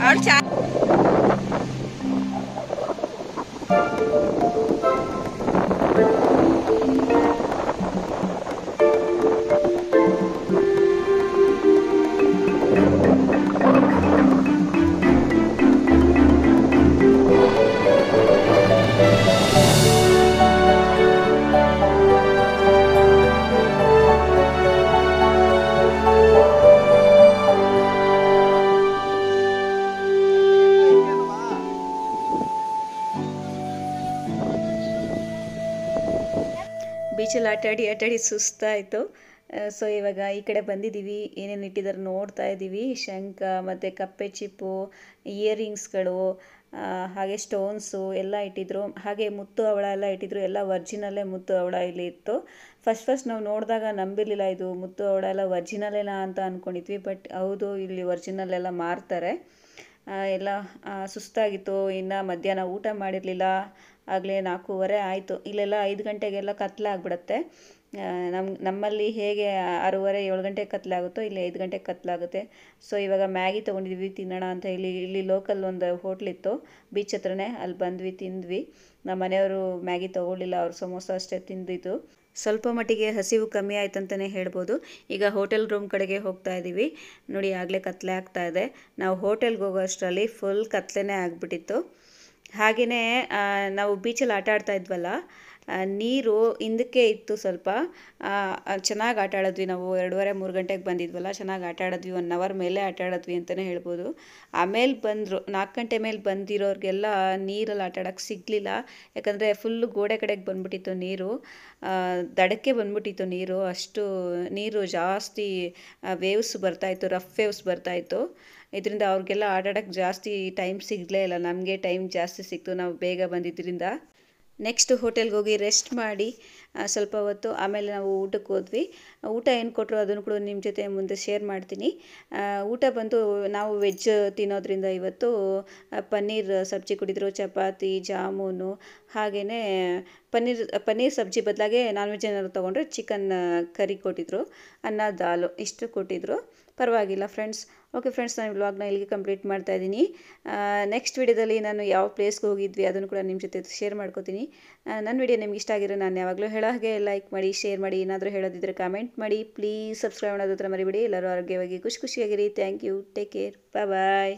ಅವಳು ಚಾ ಆಟಾಡಿ ಆಟಾಡಿ ಸುಸ್ತಾಯಿತು ಸೊ ಇವಾಗ ಈ ಕಡೆ ಬಂದಿದ್ದೀವಿ. ಏನೇನು ಇಟ್ಟಿದ್ದಾರೆ ನೋಡ್ತಾ ಇದ್ದೀವಿ. ಶಂಖ, ಮತ್ತು ಕಪ್ಪೆ ಚಿಪ್ಪು, ಇಯರಿಂಗ್ಸ್ಗಳು ಹಾಗೆ ಸ್ಟೋನ್ಸು ಎಲ್ಲ ಇಟ್ಟಿದ್ರು. ಹಾಗೆ ಮುತ್ತು ಅವಳ ಎಲ್ಲ ಇಟ್ಟಿದ್ರು. ಎಲ್ಲ ವರ್ಜಿನಲ್ಲೇ ಮುತ್ತು ಅವಳ ಇಲ್ಲಿ ಇತ್ತು. ಫಸ್ಟ್ ಫಸ್ಟ್ ನಾವು ನೋಡಿದಾಗ ನಂಬಿರಲಿಲ್ಲ ಇದು ಮುತ್ತು ಅವಳ ಎಲ್ಲ ವರ್ಜಿನಲ್ಲೇನ ಅಂತ ಅಂದ್ಕೊಂಡಿದ್ವಿ ಬಟ್ ಹೌದು, ಇಲ್ಲಿ ವರ್ಜಿನಲ್ಲೆಲ್ಲ ಎಲ್ಲ ಮಾರ್ತಾರೆ. ಎಲ್ಲ ಸುಸ್ತಾಗಿತ್ತು. ಇನ್ನು ಮಧ್ಯಾಹ್ನ ಊಟ ಮಾಡಿರಲಿಲ್ಲ. ಆಗಲೇ ನಾಲ್ಕೂವರೆ ಆಯಿತು. ಇಲ್ಲೆಲ್ಲ ಐದು ಗಂಟೆಗೆಲ್ಲ ಕತ್ಲಾಗ್ಬಿಡುತ್ತೆ ನಮ್ಮ ನಮ್ಮಲ್ಲಿ ಹೇಗೆ ಆರೂವರೆ, ಏಳು ಗಂಟೆಗೆ ಕತ್ಲಾಗುತ್ತೋ ಇಲ್ಲಿ ಐದು ಗಂಟೆಗೆ ಕತ್ಲಾಗುತ್ತೆ ಸೊ ಇವಾಗ ಮ್ಯಾಗಿ ತೊಗೊಂಡಿದ್ವಿ, ತಿನ್ನೋಣ ಅಂತ ಹೇಳಿ. ಇಲ್ಲಿ ಲೋಕಲ್ ಒಂದು ಹೋಟ್ಲಿತ್ತು ಬೀಚ್ ಹತ್ರನೇ. ಅಲ್ಲಿ ಬಂದ್ವಿ, ತಿಂದ್ವಿ. ನಮ್ಮ ಮನೆಯವರು ಮ್ಯಾಗಿ ತೊಗೊಳ್ಳಿಲ್ಲ, ಅವ್ರು ಸಮೋಸ ಅಷ್ಟೇ ತಿಂದಿದ್ದು. ಸ್ವಲ್ಪ ಮಟ್ಟಿಗೆ ಹಸಿವು ಕಮ್ಮಿ ಆಯ್ತಂತಲೇ ಹೇಳ್ಬೋದು. ಈಗ ಹೋಟೆಲ್ ರೂಮ್ ಕಡೆಗೆ ಹೋಗ್ತಾ ಇದ್ದೀವಿ ನೋಡಿ, ಆಗಲೇ ಕತ್ಲೆ ಆಗ್ತಾ ಇದೆ. ನಾವು ಹೋಟೆಲ್ಗೆ ಹೋಗೋ ಅಷ್ಟರಲ್ಲಿ ಫುಲ್ ಕತ್ಲೆನೇ ಆಗಿಬಿಟ್ಟಿತ್ತು. ಹಾಗೆಯೇ ನಾವು ಬೀಚಲ್ಲಿ ಆಟ ಆಡ್ತಾ ಇದ್ವಲ್ಲ ನೀರು ಹಿಂದಕ್ಕೆ ಇತ್ತು ಸ್ವಲ್ಪ. ಚೆನ್ನಾಗಿ ಆಟ ಆಡಿದ್ವಿ ನಾವು. ಎರಡೂವರೆ, ಮೂರು ಗಂಟೆಗೆ ಬಂದಿದ್ವಲ್ಲ, ಚೆನ್ನಾಗಿ ಆಟ ಆಡಿದ್ವಿ ಒನ್ ಅವರ್ ಮೇಲೆ ಆಟ ಆಡಿದ್ವಿ ಅಂತಲೇ ಹೇಳ್ಬೋದು ಆಮೇಲೆ ಬಂದರು, ನಾಲ್ಕು ಗಂಟೆ ಮೇಲೆ ಬಂದಿರೋರಿಗೆಲ್ಲ ನೀರಲ್ಲಿ ಆಟ ಆಡೋಕ್ಕೆ ಸಿಗಲಿಲ್ಲ. ಯಾಕಂದರೆ ಫುಲ್ಲು ಗೋಡೆ ಕಡೆಗೆ ಬಂದ್ಬಿಟ್ಟಿತ್ತು ನೀರು. ದಡಕ್ಕೆ ಬಂದ್ಬಿಟ್ಟಿತ್ತು ನೀರು. ಅಷ್ಟು ನೀರು ಜಾಸ್ತಿ ವೇವ್ಸ್ ಬರ್ತಾಯಿತ್ತು ರಫ್ ವೇವ್ಸ್ ಬರ್ತಾಯಿತ್ತು ಇದರಿಂದ ಅವ್ರಿಗೆಲ್ಲ ಆಟಾಡೋಕ್ಕೆ ಜಾಸ್ತಿ ಟೈಮ್ ಸಿಗಲೇ ಇಲ್ಲ. ನಮಗೆ ಟೈಮ್ ಜಾಸ್ತಿ ಸಿಕ್ತು. ನಾವು ಬೇಗ ಬಂದಿದ್ದರಿಂದ ನೆಕ್ಸ್ಟ್ ಹೋಟೆಲ್ಗೆ ಹೋಗಿ ರೆಸ್ಟ್ ಮಾಡಿ ಸ್ವಲ್ಪ ಹೊತ್ತು ಆಮೇಲೆ ನಾವು ಊಟಕ್ಕೆ ಹೋದ್ವಿ. ಊಟ ಏನು ಕೊಟ್ಟರು ಅದನ್ನು ಕೂಡ ನಿಮ್ಮ ಜೊತೆ ಮುಂದೆ ಶೇರ್ ಮಾಡ್ತೀನಿ. ಊಟ ಬಂದು ನಾವು ವೆಜ್ ತಿನ್ನೋದ್ರಿಂದ ಇವತ್ತು ಪನ್ನೀರ್ ಸಬ್ಜಿ ಕುಡಿದ್ರು, ಚಪಾತಿ, ಜಾಮೂನು ಹಾಗೆಯೇ ಪನ್ನೀರ್ ಪನ್ನೀರ್ ಸಬ್ಜಿ ಬದಲಾಗೆ ನಾನ್ ವೆಜ್ ಏನಾದ್ರು ತೊಗೊಂಡ್ರೆ ಚಿಕನ್ ಕರಿ ಕೊಟ್ಟಿದ್ರು, ಅನ್ನ, ದಾಲು ಇಷ್ಟು ಕೊಟ್ಟಿದ್ರು. ಪರವಾಗಿಲ್ಲ ಫ್ರೆಂಡ್ಸ್ ಓಕೆ ಫ್ರೆಂಡ್ಸ್ ನಾನು ವ್ಲಾಗ್ನ ಇಲ್ಲಿಗೆ ಕಂಪ್ಲೀಟ್ ಮಾಡ್ತಾ ಇದ್ದೀನಿ. ನೆಕ್ಸ್ಟ್ ವಿಡಿಯೋದಲ್ಲಿ ನಾನು ಯಾವ ಪ್ಲೇಸ್ಗೆ ಹೋಗಿದ್ವಿ ಅದನ್ನು ಕೂಡ ನಿಮ್ಮ ಜೊತೆ ಶೇರ್ ಮಾಡ್ಕೋತೀನಿ. ನನ್ನ ವಿಡಿಯೋ ನಿಮ್ಗೆ ಇಷ್ಟ ಆಗಿರೋ ನಾನು ಯಾವಾಗಲೂ ಹೇಳೋ ಹಾಗೆ ಲೈಕ್ ಮಾಡಿ ಶೇರ್ ಮಾಡಿ, ಏನಾದರೂ ಹೇಳೋದಿದ್ರೆ ಕಾಮೆಂಟ್ ಮಾಡಿ. ಪ್ಲೀಸ್ ಸಬ್ಸ್ಕ್ರೈಬ್ ಮಾಡೋದ್ರ ಮರಿಬೇಡಿ. ಎಲ್ಲರೂ ಆರೋಗ್ಯವಾಗಿ, ಖುಷಿ ಖುಷಿಯಾಗಿರಿ. Thank you take care bye